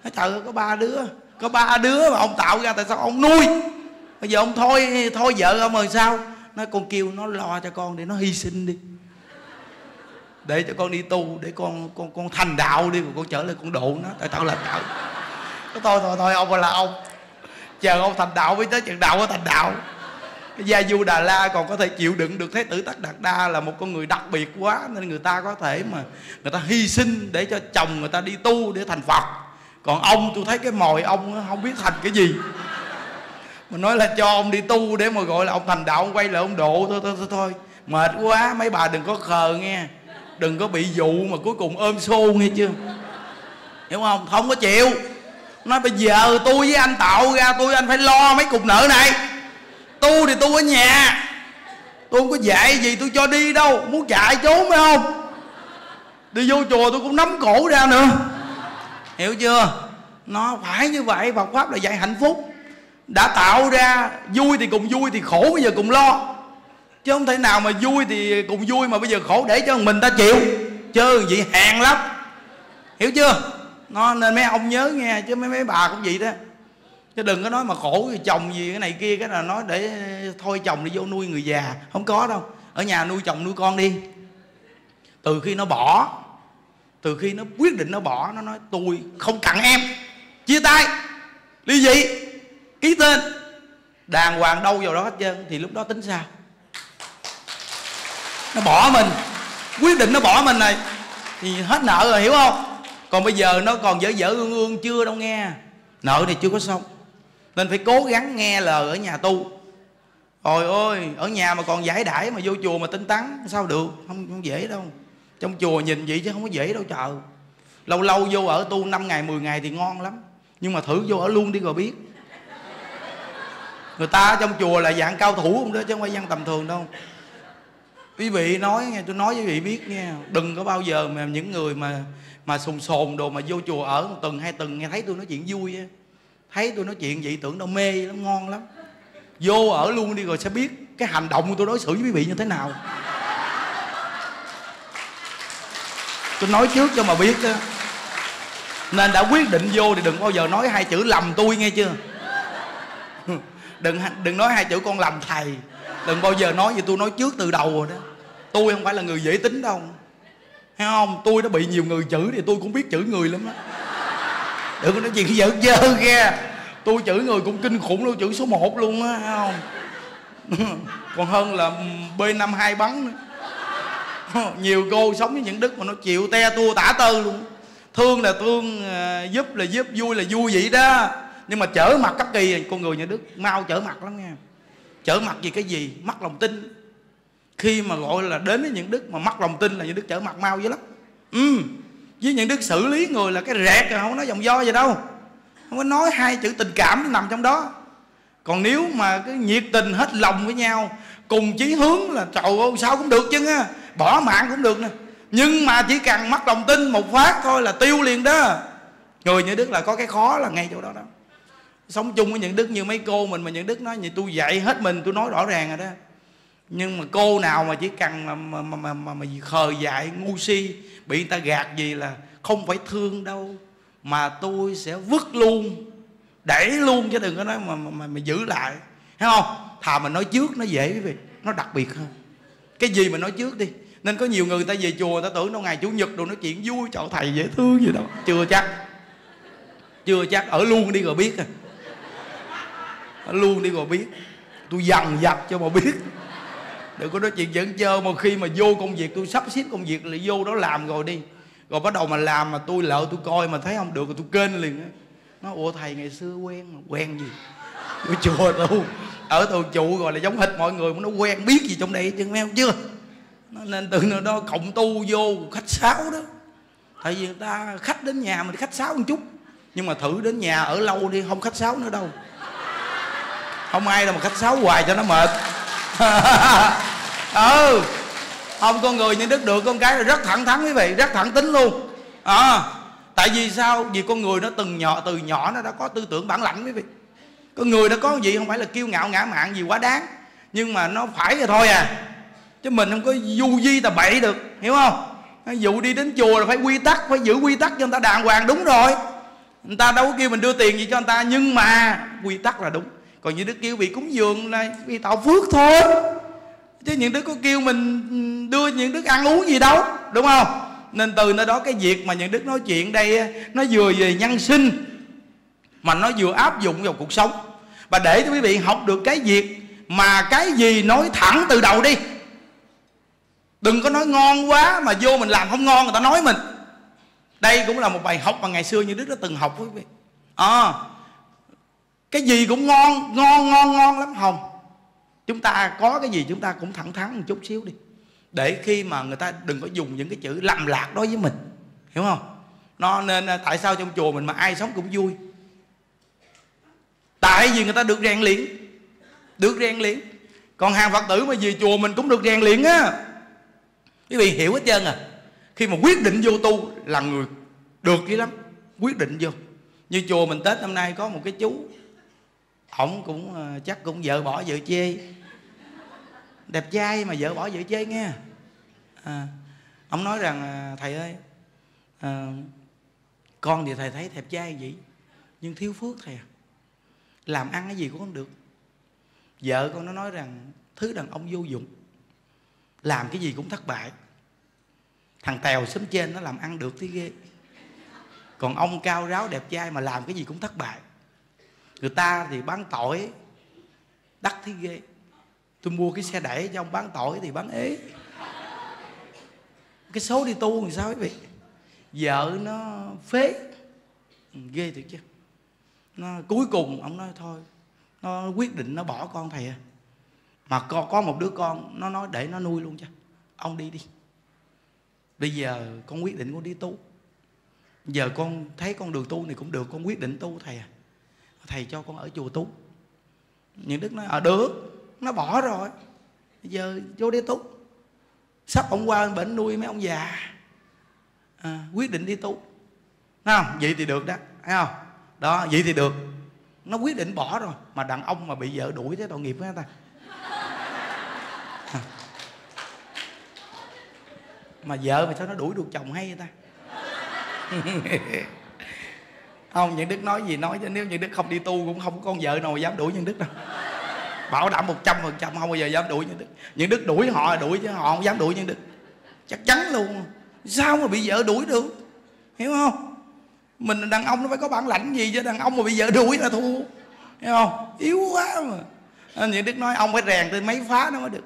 Nói, trời ơi, có ba đứa có ba đứa mà ông tạo ra, tại sao ông nuôi? Bây giờ ông thôi thôi vợ ông rồi sao? Nó con kêu nó lo cho con để nó hy sinh đi. Để cho con đi tu, để con con con thành đạo đi, rồi con trở lại con độ nó. Tại tạo là tạo thôi thôi thôi, ông là ông. Chờ ông thành đạo mới tới chừng đạo có thành đạo. Gia Du Đà La còn có thể chịu đựng được Thế tử Tất Đạt Đa là một con người đặc biệt quá, Nên người ta có thể mà Người ta hy sinh để cho chồng người ta đi tu để thành Phật. Còn ông tôi thấy cái mồi ông không biết thành cái gì. Mình nói là cho ông đi tu để mà gọi là ông thành đạo Ông quay lại ông độ thôi thôi thôi, thôi. Mệt quá mấy bà đừng có khờ nghe. Đừng có bị dụ mà cuối cùng ôm xô nghe chưa Hiểu không? Không có chịu. Nói bây giờ tôi với anh tạo ra tôi anh phải lo mấy cục nợ này. Tu thì tu ở nhà. Tôi không có dạy gì tôi cho đi đâu. Muốn chạy trốn phải không? Đi vô chùa tôi cũng nắm cổ ra nữa hiểu chưa? Nó phải như vậy, Phật pháp là dạy hạnh phúc. Đã tạo ra vui thì cùng vui thì khổ bây giờ cùng lo. Chứ không thể nào mà vui thì cùng vui mà bây giờ khổ để cho mình ta chịu. Chứ vậy hèn lắm. Hiểu chưa? Nó nên mấy ông nhớ nghe, chứ mấy mấy bà cũng vậy đó. Chứ đừng có nói mà khổ gì chồng gì, cái này kia, cái là nói để thôi chồng đi vô nuôi người già. Không có đâu. Ở nhà nuôi chồng nuôi con đi. Từ khi nó bỏ từ khi nó quyết định nó bỏ nó nói tôi không cần em. Chia tay. Ly dị. Ký tên. Đàng hoàng đâu vào đó hết trơn. Thì lúc đó tính sao? Nó bỏ mình. Quyết định nó bỏ mình này. Thì hết nợ rồi hiểu không? Còn bây giờ nó còn dở dở ương ương chưa đâu nghe. Nợ này chưa có xong. Nên phải cố gắng nghe lời ở nhà tu. Ôi ơi, ở nhà mà còn giải đãi mà vô chùa mà tinh tấn sao được, không, không dễ đâu. Trong chùa nhìn vậy chứ không có dễ đâu chờ. Lâu lâu vô ở tu 5 ngày 10 ngày thì ngon lắm. Nhưng mà thử vô ở luôn đi rồi biết. Người ta ở trong chùa là dạng cao thủ không đó chứ không phải dân tầm thường đâu. Quý vị nói nghe, tôi nói với quý vị biết nha, đừng có bao giờ mà những người mà mà sùng sồn đồ mà vô chùa ở một tuần hai tuần nghe thấy tôi nói chuyện vui á thấy tôi nói chuyện vậy tưởng đâu mê lắm ngon lắm vô ở luôn đi rồi sẽ biết cái hành động của tôi đối xử với quý vị như thế nào tôi nói trước cho mà biết đó nên đã quyết định vô thì đừng bao giờ nói hai chữ lầm tôi nghe chưa? Đừng đừng nói hai chữ con lầm thầy. Đừng bao giờ nói gì tôi nói trước từ đầu rồi đó. Tôi không phải là người dễ tính đâu. Thấy không? Tôi đã bị nhiều người chửi thì tôi cũng biết chửi người lắm á. Đừng có nói chuyện giỡn dơ nghe tôi chửi người cũng kinh khủng luôn, chửi số 1 luôn á không? Còn hơn là b năm hai bắn nữa. nhiều cô sống với những đức mà nó chịu te tua tả tơ luôn. Thương là thương ờ, giúp là giúp, vui là vui vậy đó. Nhưng mà chở mặt cấp kỳ con người nhà đức mau chở mặt lắm nha. Chở mặt vì cái gì? Mất lòng tin. Khi mà gọi là đến với những đức mà mất lòng tin là những đức chở mặt mau dữ lắm. Ừ với những đức xử lý người là cái rẹt rồi, không nói dòng do gì đâu. Không có nói hai chữ tình cảm nằm trong đó. Còn nếu mà cái nhiệt tình hết lòng với nhau, cùng chí hướng là trời ơi, sao cũng được chứ á bỏ mạng cũng được nè nhưng mà chỉ cần mất lòng tin một phát thôi là tiêu liền đó. Người như đức là có cái khó là ngay chỗ đó đó. Sống chung với những đức như mấy cô mình mà những đức nói như tôi dạy hết mình tôi nói rõ ràng rồi đó. Nhưng mà cô nào mà chỉ cần mà mà mà mà, mà, mà khờ dại ngu si bị người ta gạt gì là không phải thương đâu mà tôi sẽ vứt luôn đẩy luôn chứ đừng có nói mà mà, mà, mà giữ lại. Thấy không? Thà mình nói trước nó dễ quý vị nó đặc biệt hơn. Cái gì mà nói trước đi? Nên có nhiều người ta về chùa ta tưởng đâu ngày chủ nhật đồ nói chuyện vui chỗ thầy dễ thương gì đâu. Chưa chắc. Chưa chắc. Ở luôn đi rồi biết à. Ở luôn đi rồi biết. Tôi dằn vặt cho mà biết. Đừng có nói chuyện dẫn chơi mà khi mà vô công việc tôi sắp xếp công việc là vô đó làm rồi đi. Rồi bắt đầu mà làm mà tôi lỡ tôi coi mà thấy không được rồi tôi kênh liền á. Nó ủa thầy ngày xưa quen mà quen gì? Ở chùa đâu, ở tù trụ rồi là giống hệt mọi người mà nó quen biết gì trong đây chứ không chưa? Nên từ nơi đó cộng tu vô khách sáo đó. Tại vì người ta khách đến nhà mình khách sáo một chút. Nhưng mà thử đến nhà ở lâu đi không khách sáo nữa đâu. Không ai đâu mà khách sáo hoài cho nó mệt. Ừ. Không con người như đức được con cái là rất thẳng thắn quý vị rất thẳng tính luôn. À, tại vì sao? Vì con người nó từng nhỏ từ nhỏ nó đã có tư tưởng bản lãnh quý vị. Con người nó có gì không phải là kiêu ngạo ngã mạn gì quá đáng. Nhưng mà nó phải là thôi à chứ mình không có du di tà bậy được, hiểu không? Ví dụ đi đến chùa là phải quy tắc, phải giữ quy tắc cho người ta đàng hoàng đúng rồi. Người ta đâu có kêu mình đưa tiền gì cho người ta, nhưng mà quy tắc là đúng. Còn những đứa kêu bị cúng dường là vì tạo phước thôi. Chứ những đứa có kêu mình ừ, đưa những đứa ăn uống gì đâu, đúng không? Nên từ nơi đó cái việc mà những đức nói chuyện đây nó vừa về nhân sinh, mà nó vừa áp dụng vào cuộc sống. Và để cho quý vị học được cái việc mà cái gì nói thẳng từ đầu đi đừng có nói ngon quá mà vô mình làm không ngon người ta nói mình. Đây cũng là một bài học mà ngày xưa như đức đã từng học quý vị. À, cái gì cũng ngon ngon ngon ngon lắm hồng. Chúng ta có cái gì chúng ta cũng thẳng thắn một chút xíu đi. Để khi mà người ta đừng có dùng những cái chữ lầm lạc đối với mình hiểu không? Nó nên à, tại sao trong chùa mình mà ai sống cũng vui? Tại vì người ta được rèn luyện được rèn luyện. Còn hàng phật tử mà về chùa mình cũng được rèn luyện á quý vị hiểu hết trơn à. Khi mà quyết định vô tu là người được dữ lắm. Quyết định vô. Như chùa mình tết năm nay có một cái chú ổng cũng ờ, chắc cũng vợ bỏ vợ chê. Đẹp trai mà vợ bỏ vợ chê nghe. À, ông nói rằng à, thầy ơi à, con thì thầy thấy đẹp trai vậy nhưng thiếu phước thầy à. Làm ăn cái gì cũng không được. Vợ con nó nói rằng thứ đàn ông vô dụng làm cái gì cũng thất bại. Thằng tèo xóm trên nó làm ăn được tí ghê. Còn ông cao ráo đẹp trai mà làm cái gì cũng thất bại. Người ta thì bán tỏi, đắt thế ghê. Tôi mua cái xe đẩy cho ông bán tỏi thì bán ế. Cái số đi tu làm sao quý vị? Vợ nó phế. Ừ, ghê thiệt chứ. Nó cuối cùng ông nói thôi. Nó quyết định nó bỏ con thầy à mà có, có một đứa con nó nói để nó nuôi luôn cho. Ông đi đi. Bây giờ con quyết định con đi tu. Giờ con thấy con đường tu này cũng được con quyết định tu thầy à. Thầy cho con ở chùa tu. Những đức nói ở à, được nó bỏ rồi. Bây giờ vô đi tu. Sắp ông qua bệnh nuôi mấy ông già. À, quyết định đi tu. Thấy không? Vậy thì được đó. Thấy không? Đó vậy thì được. Nó quyết định bỏ rồi. Mà đàn ông mà bị vợ đuổi thế tội nghiệp quá ta mà vợ mà sao nó đuổi được chồng hay vậy ta? Không những đức nói gì nói chứ, nếu những đức không đi tu cũng không có con vợ nào dám đuổi những đức đâu. Bảo đảm một trăm phần trăm, không bao giờ dám đuổi những đức. Những đức đuổi họ đuổi chứ, họ không dám đuổi những đức. Chắc chắn luôn. Sao mà bị vợ đuổi được? Hiểu không? Mình đàn ông nó phải có bản lãnh gì chứ, đàn ông mà bị vợ đuổi là thua. Hiểu không? Yếu quá mà. Nên những đức nói ông phải rèn tới mấy phá nó mới được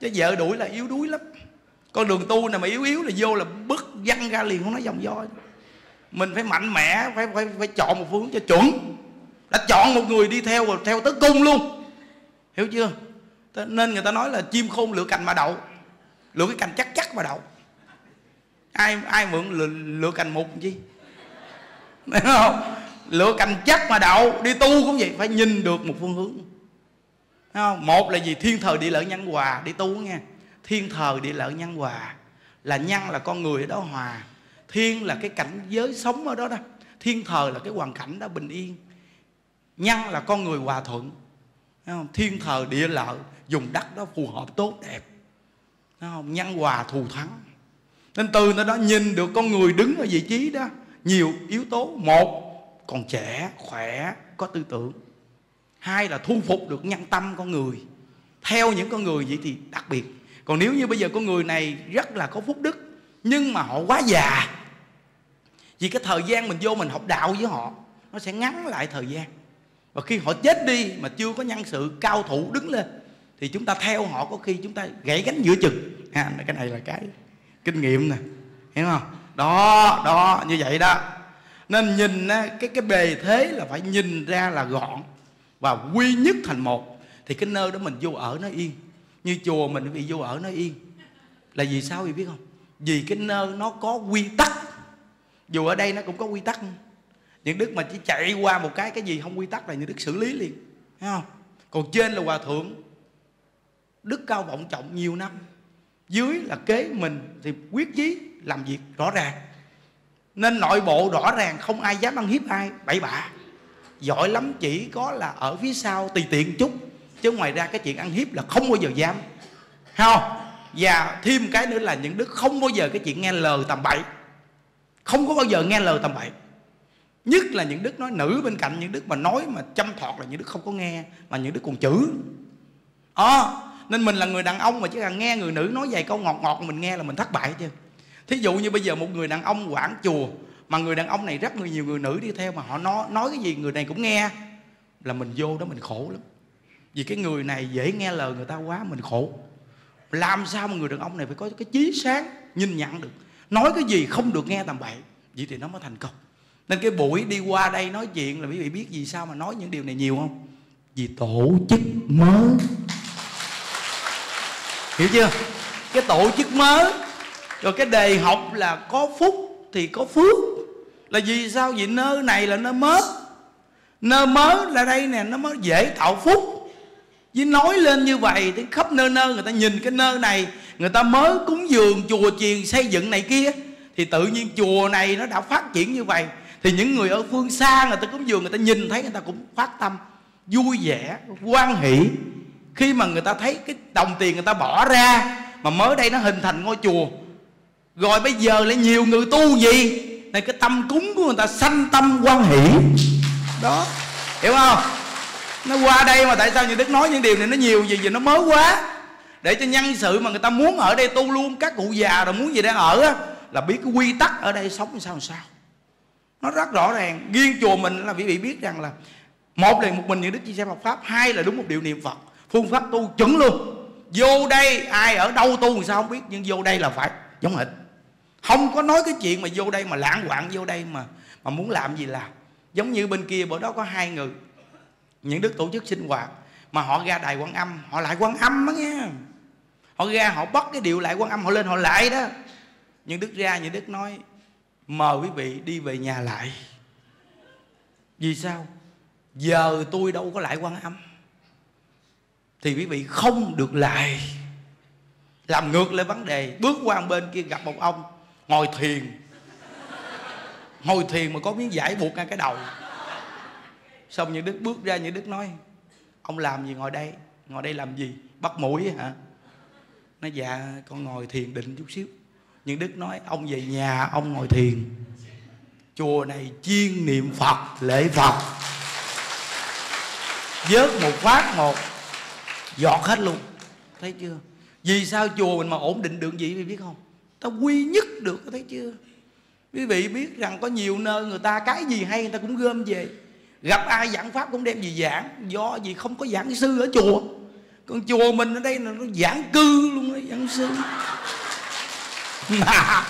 chứ vợ đuổi là yếu đuối lắm. Con đường tu này mà yếu yếu là vô là bứt văng ra liền không nói dòng voi mình phải mạnh mẽ phải phải phải chọn một phương cho chuẩn. Đã chọn một người đi theo và theo tới cung luôn. Hiểu chưa? Nên người ta nói là chim khôn lựa cành mà đậu. Lựa cái cành chắc chắc mà đậu. Ai ai mượn lựa, lựa cành mục chi? Đấy không? Lựa cành chắc mà đậu. Đi tu cũng vậy phải nhìn được một phương hướng không? một là gì thiên thời địa lợi nhân hòa đi tu nghe. Thiên thời địa lợi nhân hòa là nhân là con người ở đó hòa. Thiên là cái cảnh giới sống ở đó đó. Thiên thời là cái hoàn cảnh đó bình yên. Nhân là con người hòa thuận. Không? thiên thời địa lợi, dùng đất đó phù hợp tốt đẹp. Không? nhân hòa thù thắng. Nên từ nó đó nhìn được con người đứng ở vị trí đó, nhiều yếu tố. Một, còn trẻ, khỏe, có tư tưởng hai là thu phục được nhân tâm con người. Theo những con người vậy thì đặc biệt. Còn nếu như bây giờ con người này rất là có phúc đức nhưng mà họ quá già vì cái thời gian mình vô mình học đạo với họ nó sẽ ngắn lại thời gian. Và khi họ chết đi mà chưa có nhân sự cao thủ đứng lên thì chúng ta theo họ có khi chúng ta gãy gánh giữa chừng. À, cái này là cái kinh nghiệm nè hiểu không? Đó đó như vậy đó. Nên nhìn cái cái bề thế là phải nhìn ra là gọn và quy nhất thành một. Thì cái nơi đó mình vô ở nó yên. Như chùa mình bị vô ở nó yên. Là vì sao vậy biết không? Vì cái nơi nó có quy tắc. Dù ở đây nó cũng có quy tắc. Những đức mà chỉ chạy qua một cái cái gì không quy tắc là những đức xử lý liền. Thấy không? Còn trên là hòa thượng. Đức cao vọng trọng nhiều năm. Dưới là kế mình thì quyết chí làm việc rõ ràng. Nên nội bộ rõ ràng, không ai dám ăn hiếp ai, bậy bạ giỏi lắm chỉ có là ở phía sau tùy tiện chút. Chứ ngoài ra cái chuyện ăn hiếp là không bao giờ dám. Không? Và thêm cái nữa là những đức không bao giờ cái chuyện nghe lời tầm bậy. Không có bao giờ nghe lời tầm bậy. Nhất là những đức nói nữ bên cạnh những đức mà nói mà chăm thọt là những đức không có nghe mà những đức còn chữ à, ờ, nên mình là người đàn ông mà chỉ cần nghe người nữ nói vài câu ngọt ngọt mình nghe là mình thất bại chứ. Thí dụ như bây giờ một người đàn ông quản chùa mà người đàn ông này rất người nhiều người nữ đi theo mà họ nói nói cái gì người này cũng nghe. Là mình vô đó mình khổ lắm. Vì cái người này dễ nghe lời người ta quá, mình khổ. Làm sao mà người đàn ông này phải có cái trí sáng nhìn nhận được? Nói cái gì không được nghe tầm bậy, vậy thì nó mới thành công. Nên cái buổi đi qua đây nói chuyện là quý vị biết vì sao mà nói những điều này nhiều không? Vì tổ chức mới hiểu chưa? Cái tổ chức mới rồi cái đề học là có phúc thì có phước là vì sao? Vì nơ này là nơ mới nơ mới là đây nè nó mới dễ tạo phúc. Với nói lên như vậy thì khắp nơi nơ người ta nhìn cái nơ này, người ta mới cúng dường, chùa chiền, xây dựng này kia, thì tự nhiên chùa này nó đã phát triển như vậy. Thì những người ở phương xa người ta cúng dường, người ta nhìn thấy người ta cũng phát tâm, vui vẻ quan hỷ. Khi mà người ta thấy cái đồng tiền người ta bỏ ra, mà mới đây nó hình thành ngôi chùa. Rồi bây giờ lại nhiều người tu gì? Này cái tâm cúng của người ta sanh tâm quan hỷ. Đó. Hiểu không? Nó qua đây mà tại sao như đức nói những điều này nó nhiều gì vì nó mới quá? Để cho nhân sự mà người ta muốn ở đây tu luôn các cụ già rồi muốn gì để ở á là biết cái quy tắc ở đây sống sao làm sao. Nó rất rõ ràng. Riêng chùa mình là quý vị biết rằng là một là một mình những đức chia sẻ Phật pháp hai là đúng một điều niệm Phật. Phương pháp tu chuẩn luôn. Vô đây ai ở đâu tu thì sao không biết nhưng vô đây là phải giống hệt không có nói cái chuyện mà vô đây mà lãng quạng vô đây mà mà muốn làm gì làm. Giống như bên kia bữa đó có hai người, những đức tổ chức sinh hoạt, mà họ ra đài quan âm, họ lại quan âm đó nghe họ ra, họ bắt cái điệu lại quan âm, họ lên, họ lại đó. Nhưng đức ra, những đức nói, mời quý vị đi về nhà lại. Vì sao? Giờ tôi đâu có lại quan âm. Thì quý vị không được lại. Làm ngược lại vấn đề, bước qua bên kia gặp một ông ngồi thiền. Ngồi thiền mà có miếng giải buộc ngay cái đầu. Xong những đức bước ra, những đức nói, ông làm gì ngồi đây? Ngồi đây làm gì? Bắt mũi hả? Nó dạ con ngồi thiền định chút xíu. Nhưng đức nói, ông về nhà ông ngồi thiền. Chùa này chuyên niệm phật, lễ phật. Vớt một phát một, giọt hết luôn. Thấy chưa? Vì sao chùa mình mà ổn định được gì biết không? Ta quy nhất được thấy chưa? Quý vị biết rằng có nhiều nơi người ta cái gì hay người ta cũng gom về. Gặp ai giảng pháp cũng đem gì giảng. Do gì không có giảng sư ở chùa. Còn chùa mình ở đây là nó giảng cư luôn đó giảng sư. Mà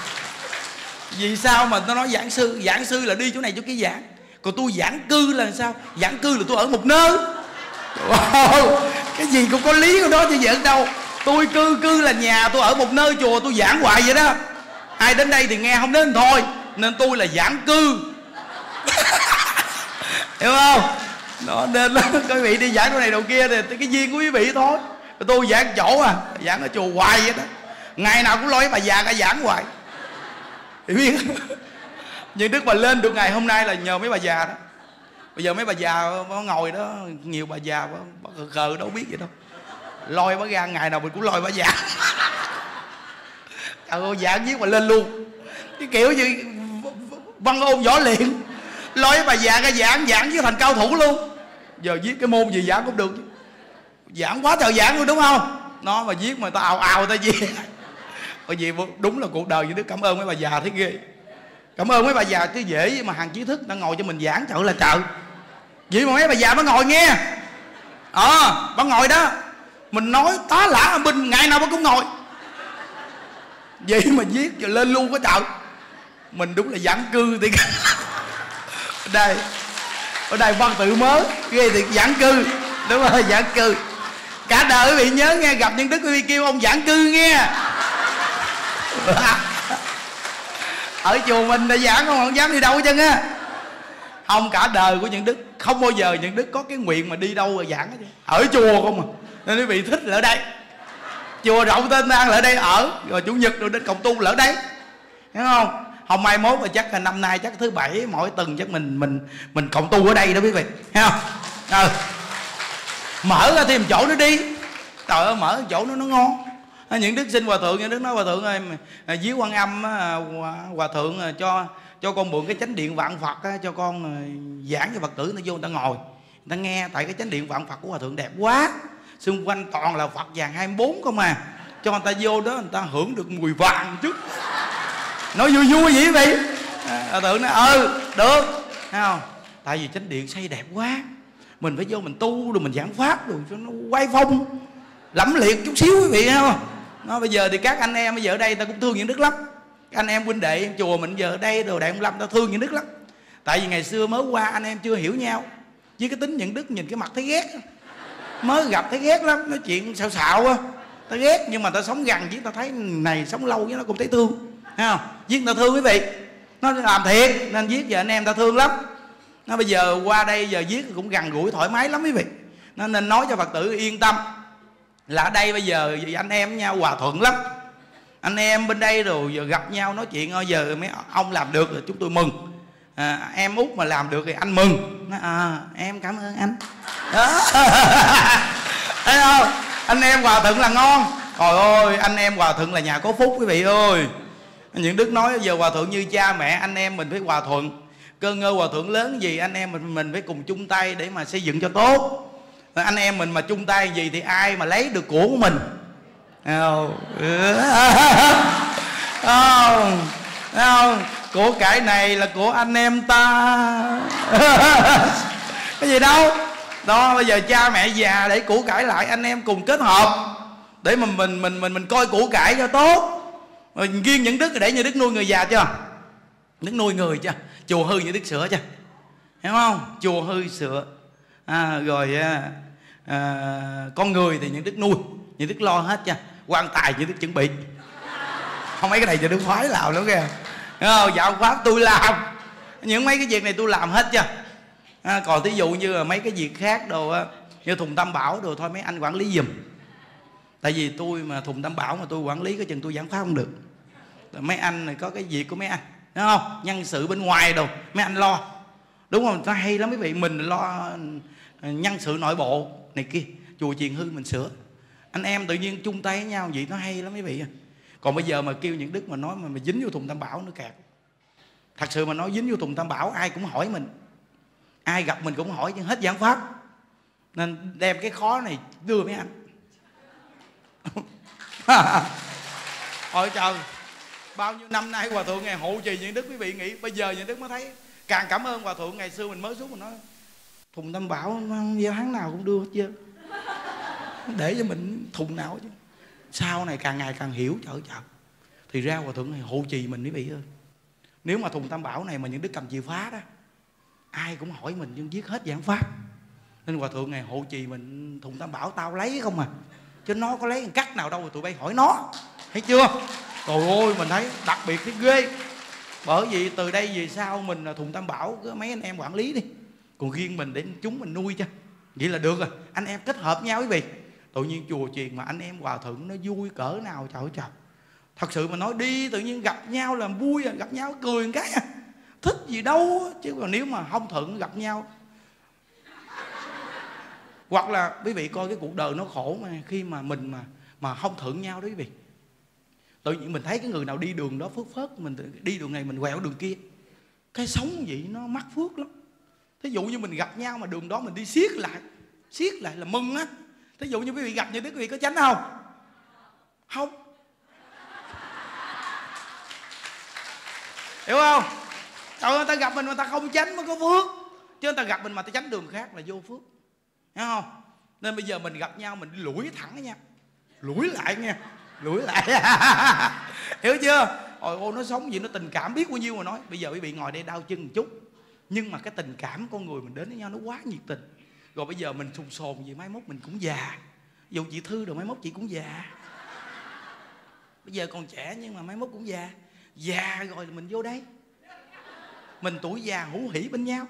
vì sao mà nó nói giảng sư? Giảng sư là đi chỗ này chỗ kia giảng. Còn tôi giảng cư là sao? Giảng cư là tôi ở một nơi. Wow, cái gì cũng có lý của đó chứ giỡn đâu tôi cư cư là nhà tôi ở một nơi chùa tôi giảng hoài vậy đó. Ai đến đây thì nghe, không đến thôi. Nên tôi là giảng cư. Hiểu không? Nó nên là quý vị đi giảng chỗ này đầu kia thì cái duyên của quý vị thôi. Tôi giảng chỗ à giảng ở chùa hoài vậy đó. Ngày nào cũng lôi bà già cả giảng hoài. Hiểu biết nhưng đức bà lên được ngày hôm nay là nhờ mấy bà già đó. Bây giờ mấy bà già nó ngồi đó, nhiều bà già bà gờ đâu biết vậy đâu lôi bà ra ngày nào mình cũng lôi bà già trời ơi giảng giết mà lên luôn. Cái kiểu như văn ôn võ luyện lôi bà già ra giảng giảng với thành cao thủ luôn. Giờ viết cái môn gì giảng cũng được giảng quá trời giảng luôn đúng không? Nó mà viết mà tao ào ào tao gì bởi vì đúng là cuộc đời như đức cảm ơn mấy bà già thấy ghê. Cảm ơn mấy bà già chứ dễ mà hàng trí thức đang ngồi cho mình giảng trời là trời. Vậy mà mấy bà già mới ngồi nghe. Ờ à, bà ngồi đó mình nói tá lả ở binh ngày nào cũng ngồi. Vậy mà viết rồi lên luôn có chợ mình đúng là giảng cư thì ở đây ở đây văn tự mới ghê thì giảng cư. Đúng rồi giảng cư. Cả đời quý vị nhớ nghe gặp nhân đức quý vị kêu ông giảng cư nghe. Ở chùa mình đã giảng không, không dám đi đâu hết trơn á. Không cả đời của những đức không bao giờ những đức có cái nguyện mà đi đâu mà giảng hết ở chùa không à nên quý vị thích là ở đây. Chùa rộng tên an là ở đây, ở. Rồi chủ nhật rồi đến cộng tu là ở đây. Hiểu không? Không mai mốt là chắc là năm nay, chắc thứ bảy, mỗi tuần chắc mình mình mình cộng tu ở đây đó quý vị. Thấy không? Ừ. mở ra thêm chỗ nó đi. Trời ơi, mở chỗ nó nó ngon. À, những đức xin hòa thượng, những đức nói hòa thượng ơi à, dưới quan âm à, hòa thượng cho cho con mượn cái chánh điện vạn phật cho con giảng cho phật tử, nó vô người ta ngồi. Người ta nghe tại cái chánh điện vạn phật của hòa thượng đẹp quá xung quanh toàn là phật vàng 24 không à cho người ta vô đó người ta hưởng được mùi vàng chứ nói vui vui vậy vậy. À, tự nói ừ được. Thấy không? Tại vì chánh điện xây đẹp quá. Mình phải vô mình tu rồi mình giảng pháp rồi cho nó quay phong. Lẫm liệt chút xíu quý vị không? Nó bây giờ thì các anh em bây giờ ở đây ta cũng thương những đức lắm. Các anh em huynh đệ chùa mình giờ ở đây đồ đại ông lâm ta thương những đức lắm. Tại vì ngày xưa mới qua anh em chưa hiểu nhau. Với cái tính những đức nhìn cái mặt thấy ghét mới gặp thấy ghét lắm, nói chuyện xạo xạo á. Ta ghét nhưng mà ta sống gần chứ ta thấy này sống lâu với nó cũng thấy thương. Thấy không? Giết ta thương quý vị. Nó làm thiệt, nên giết giờ anh em ta thương lắm. Nó bây giờ qua đây giờ giết cũng gần gũi, thoải mái lắm quý vị. Nó nên nói cho phật tử yên tâm là ở đây bây giờ anh em với nhau hòa thuận lắm. Anh em bên đây rồi, giờ gặp nhau nói chuyện ơi giờ mấy ông làm được rồi, chúng tôi mừng à, em út mà làm được thì anh mừng. Nó à, ờ, em cảm ơn anh. Đó. Thấy không? Anh em hòa thuận là ngon. Trời ơi anh em hòa thuận là nhà có phúc quý vị ơi. Những đức nói giờ hòa thuận như cha mẹ anh em mình phải hòa thuận. Cơ ngơ hòa thuận lớn gì anh em mình mình phải cùng chung tay để mà xây dựng cho tốt. Anh em mình mà chung tay gì thì ai mà lấy được của của mình không? Oh. Oh. Oh của cải này là của anh em ta. Cái gì đâu? Đó bây giờ cha mẹ già để củ cải lại anh em cùng kết hợp. Để mà mình mình mình mình coi củ cải cho tốt. Rồi riêng những đức để như đức nuôi người già chưa? Đức nuôi người chưa? Chùa hư như đức sửa chưa? Hiểu không? Chùa hư sửa à, rồi à, à, con người thì những đức nuôi những đức lo hết chưa? Quan tài những đức chuẩn bị. Không mấy cái này cho đức khoái làm lắm kìa không? dạo pháp tôi làm. Những mấy cái việc này tôi làm hết chưa à, còn thí dụ như là mấy cái việc khác đồ á như thùng tam bảo đồ thôi mấy anh quản lý giùm. Tại vì tôi mà thùng tam bảo mà tôi quản lý cái chừng tôi giảng pháp không được. Mấy anh này có cái việc của mấy anh đúng không? Nhân sự bên ngoài đồ mấy anh lo. Đúng không? Nó hay lắm quý vị mình lo ờ, nhân sự nội bộ này kia. Chùa chiền hư mình sửa. Anh em tự nhiên chung tay với nhau vậy nó hay lắm quý vị à còn bây giờ mà kêu những đức mà nói mà, mà dính vô thùng tam bảo nó kẹt thật sự mà nói dính vô thùng tam bảo ai cũng hỏi mình. Ai gặp mình cũng hỏi chứ hết giảng pháp. Nên đem cái khó này đưa mấy anh. Ôi trời bao nhiêu năm nay hòa thượng ngày hộ trì những đức quý vị nghĩ bây giờ những đức mới thấy. Càng cảm ơn hòa thượng ngày xưa mình mới xuống mình nói thùng tam bảo giờ tháng nào cũng đưa hết chưa để cho mình thùng nào chứ sau này càng ngày càng hiểu chở trời thì ra hòa thượng này hộ trì mình quý vị ơi. Nếu mà thùng tam bảo này mà những đức cầm chìa phá đó, ai cũng hỏi mình nhưng viết hết giảng pháp. Nên hòa thượng này hộ trì mình, thùng tam bảo tao lấy không à? Chứ nó có lấy một cách nào đâu mà tụi bay hỏi nó. Thấy chưa? Trời ơi, mình thấy đặc biệt thấy ghê. Bởi vì từ đây về sau mình là thùng tam bảo mấy anh em quản lý đi. Còn riêng mình để chúng mình nuôi cho. Vậy là được rồi. Anh em kết hợp nhau quý vị tự nhiên chùa chiền mà anh em hòa thượng nó vui cỡ nào, trời trời. Thật sự mà nói đi, tự nhiên gặp nhau là vui à gặp nhau cười một cái à. Thích gì đâu chứ còn nếu mà không thuận gặp nhau. Hoặc là, quý vị coi cái cuộc đời nó khổ mà, khi mà mình mà mà không thuận nhau đó quý vị. Tự nhiên mình thấy cái người nào đi đường đó phước phớt, mình đi đường này mình quẹo đường kia. Cái sống vậy nó mắc phước lắm. Thí dụ như mình gặp nhau mà đường đó mình đi siết lại siết lại là mừng á thí dụ như quý vị gặp như đức quý vị có tránh không? Không. Hiểu không? Trời người ta gặp mình mà ta không tránh mới có phước. Chứ người ta gặp mình mà ta tránh đường khác là vô phước. Hiểu không? Nên bây giờ mình gặp nhau, mình lủi thẳng nha. Lủi lại nha. Lủi lại. Hiểu chưa? Ôi, ô, nó sống gì, nó tình cảm, biết bao nhiêu mà nói. Bây giờ quý vị ngồi đây đau chân một chút. Nhưng mà cái tình cảm con người mình đến với nhau nó quá nhiệt tình rồi bây giờ mình thùng sồn gì, mai mốt mình cũng già. Dù chị thư rồi, mai mốt chị cũng già. Bây giờ còn trẻ nhưng mà mai mốt cũng già. Già rồi mình vô đây. Mình tuổi già hữu hỉ bên nhau.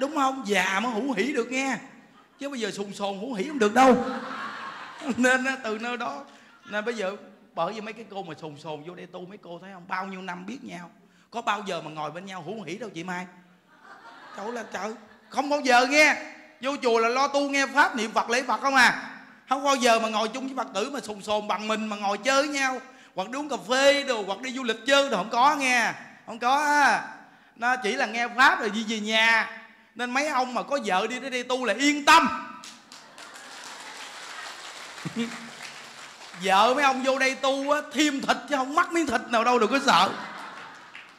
Đúng không? Già mới hữu hỉ được nghe. Chứ bây giờ sùng sồn hữu hỉ không được đâu. Nên từ nơi đó, nên bây giờ bởi vì mấy cái cô mà sồn sồn vô đây tu, mấy cô thấy không? Bao nhiêu năm biết nhau. Có bao giờ mà ngồi bên nhau hữu hỉ đâu chị mai? Cháu là trời không bao giờ nghe. Vô chùa là lo tu nghe pháp, niệm phật, lễ phật không à. Không bao giờ mà ngồi chung với phật tử mà sùng sồn bằng mình, mà ngồi chơi với nhau. Hoặc đi uống cà phê đồ, hoặc đi du lịch chơi đồ, không có nghe. Không có á. Nó chỉ là nghe pháp rồi đi về nhà. Nên mấy ông mà có vợ đi tới đây tu là yên tâm. Vợ mấy ông vô đây tu á, thêm thịt chứ không mắc miếng thịt nào đâu, đừng có sợ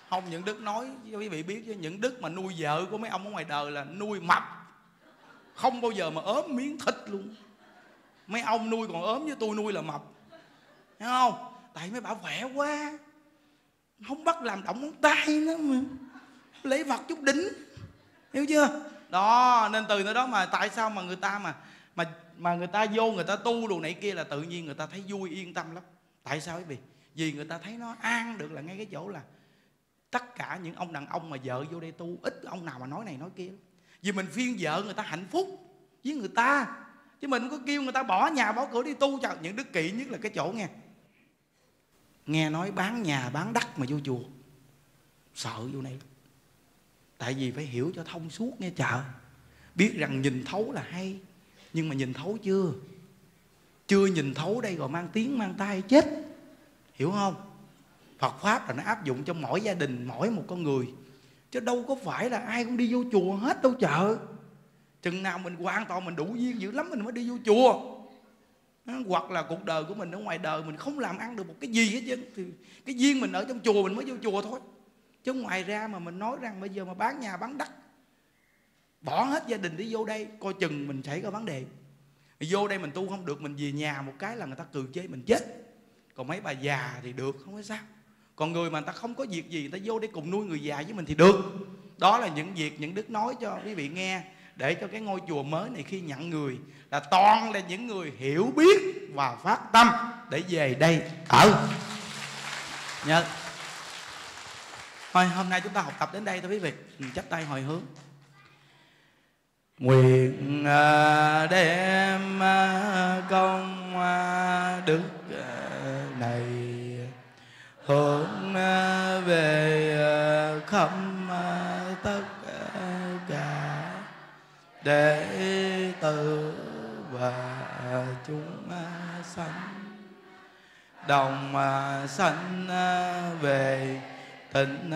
không, những đức nói cho quý vị biết chứ, những đức mà nuôi vợ của mấy ông ở ngoài đời là nuôi mập. Không bao giờ mà ốm miếng thịt luôn. Mấy ông nuôi còn ốm với tôi nuôi là mập. Thấy không? Tại mấy bà khỏe quá. Không bắt làm động ngón tay nữa mà. Lấy vật chút đính. Hiểu chưa? Đó, nên từ nơi đó mà tại sao mà người ta mà mà mà người ta vô người ta tu đồ này kia là tự nhiên người ta thấy vui, yên tâm lắm. Tại sao quý vị? Vì người ta thấy nó an được là ngay cái chỗ là tất cả những ông đàn ông mà vợ vô đây tu, ít ông nào mà nói này nói kia vì mình phiên vợ người ta hạnh phúc với người ta. Chứ mình không có kêu người ta bỏ nhà, bỏ cửa đi tu cho những đức kỵ nhất là cái chỗ nghe. Nghe nói bán nhà, bán đất mà vô chùa. Sợ vô này tại vì phải hiểu cho thông suốt nghe chợ. Biết rằng nhìn thấu là hay, nhưng mà nhìn thấu chưa? Chưa nhìn thấu đây rồi mang tiếng, mang tay chết. Hiểu không? Phật pháp là nó áp dụng cho mỗi gia đình mỗi một con người. Chứ đâu có phải là ai cũng đi vô chùa hết đâu chợ. Chừng nào mình hoàn toàn mình đủ duyên dữ lắm mình mới đi vô chùa. Hoặc là cuộc đời của mình ở ngoài đời mình không làm ăn được một cái gì hết chứ, thì cái duyên mình ở trong chùa mình mới vô chùa thôi. Chứ ngoài ra mà mình nói rằng bây giờ mà bán nhà bán đất bỏ hết gia đình đi vô đây coi chừng mình xảy ra vấn đề. Vô đây mình tu không được mình về nhà một cái là người ta cười chế mình chết. Còn mấy bà già thì được không có sao còn người mà người ta không có việc gì, người ta vô để cùng nuôi người già với mình thì được. Đó là những việc những đức nói cho quý vị nghe, để cho cái ngôi chùa mới này khi nhận người là toàn là những người hiểu biết và phát tâm để về đây ở. Nhớ thôi, hôm nay chúng ta học tập đến đây thôi quý vị. Ừ, chắp tay hồi hướng. Nguyện à, đem à, công à, đức hướng về khắp tất cả để tử và chúng sanh. Đồng sanh về tịnh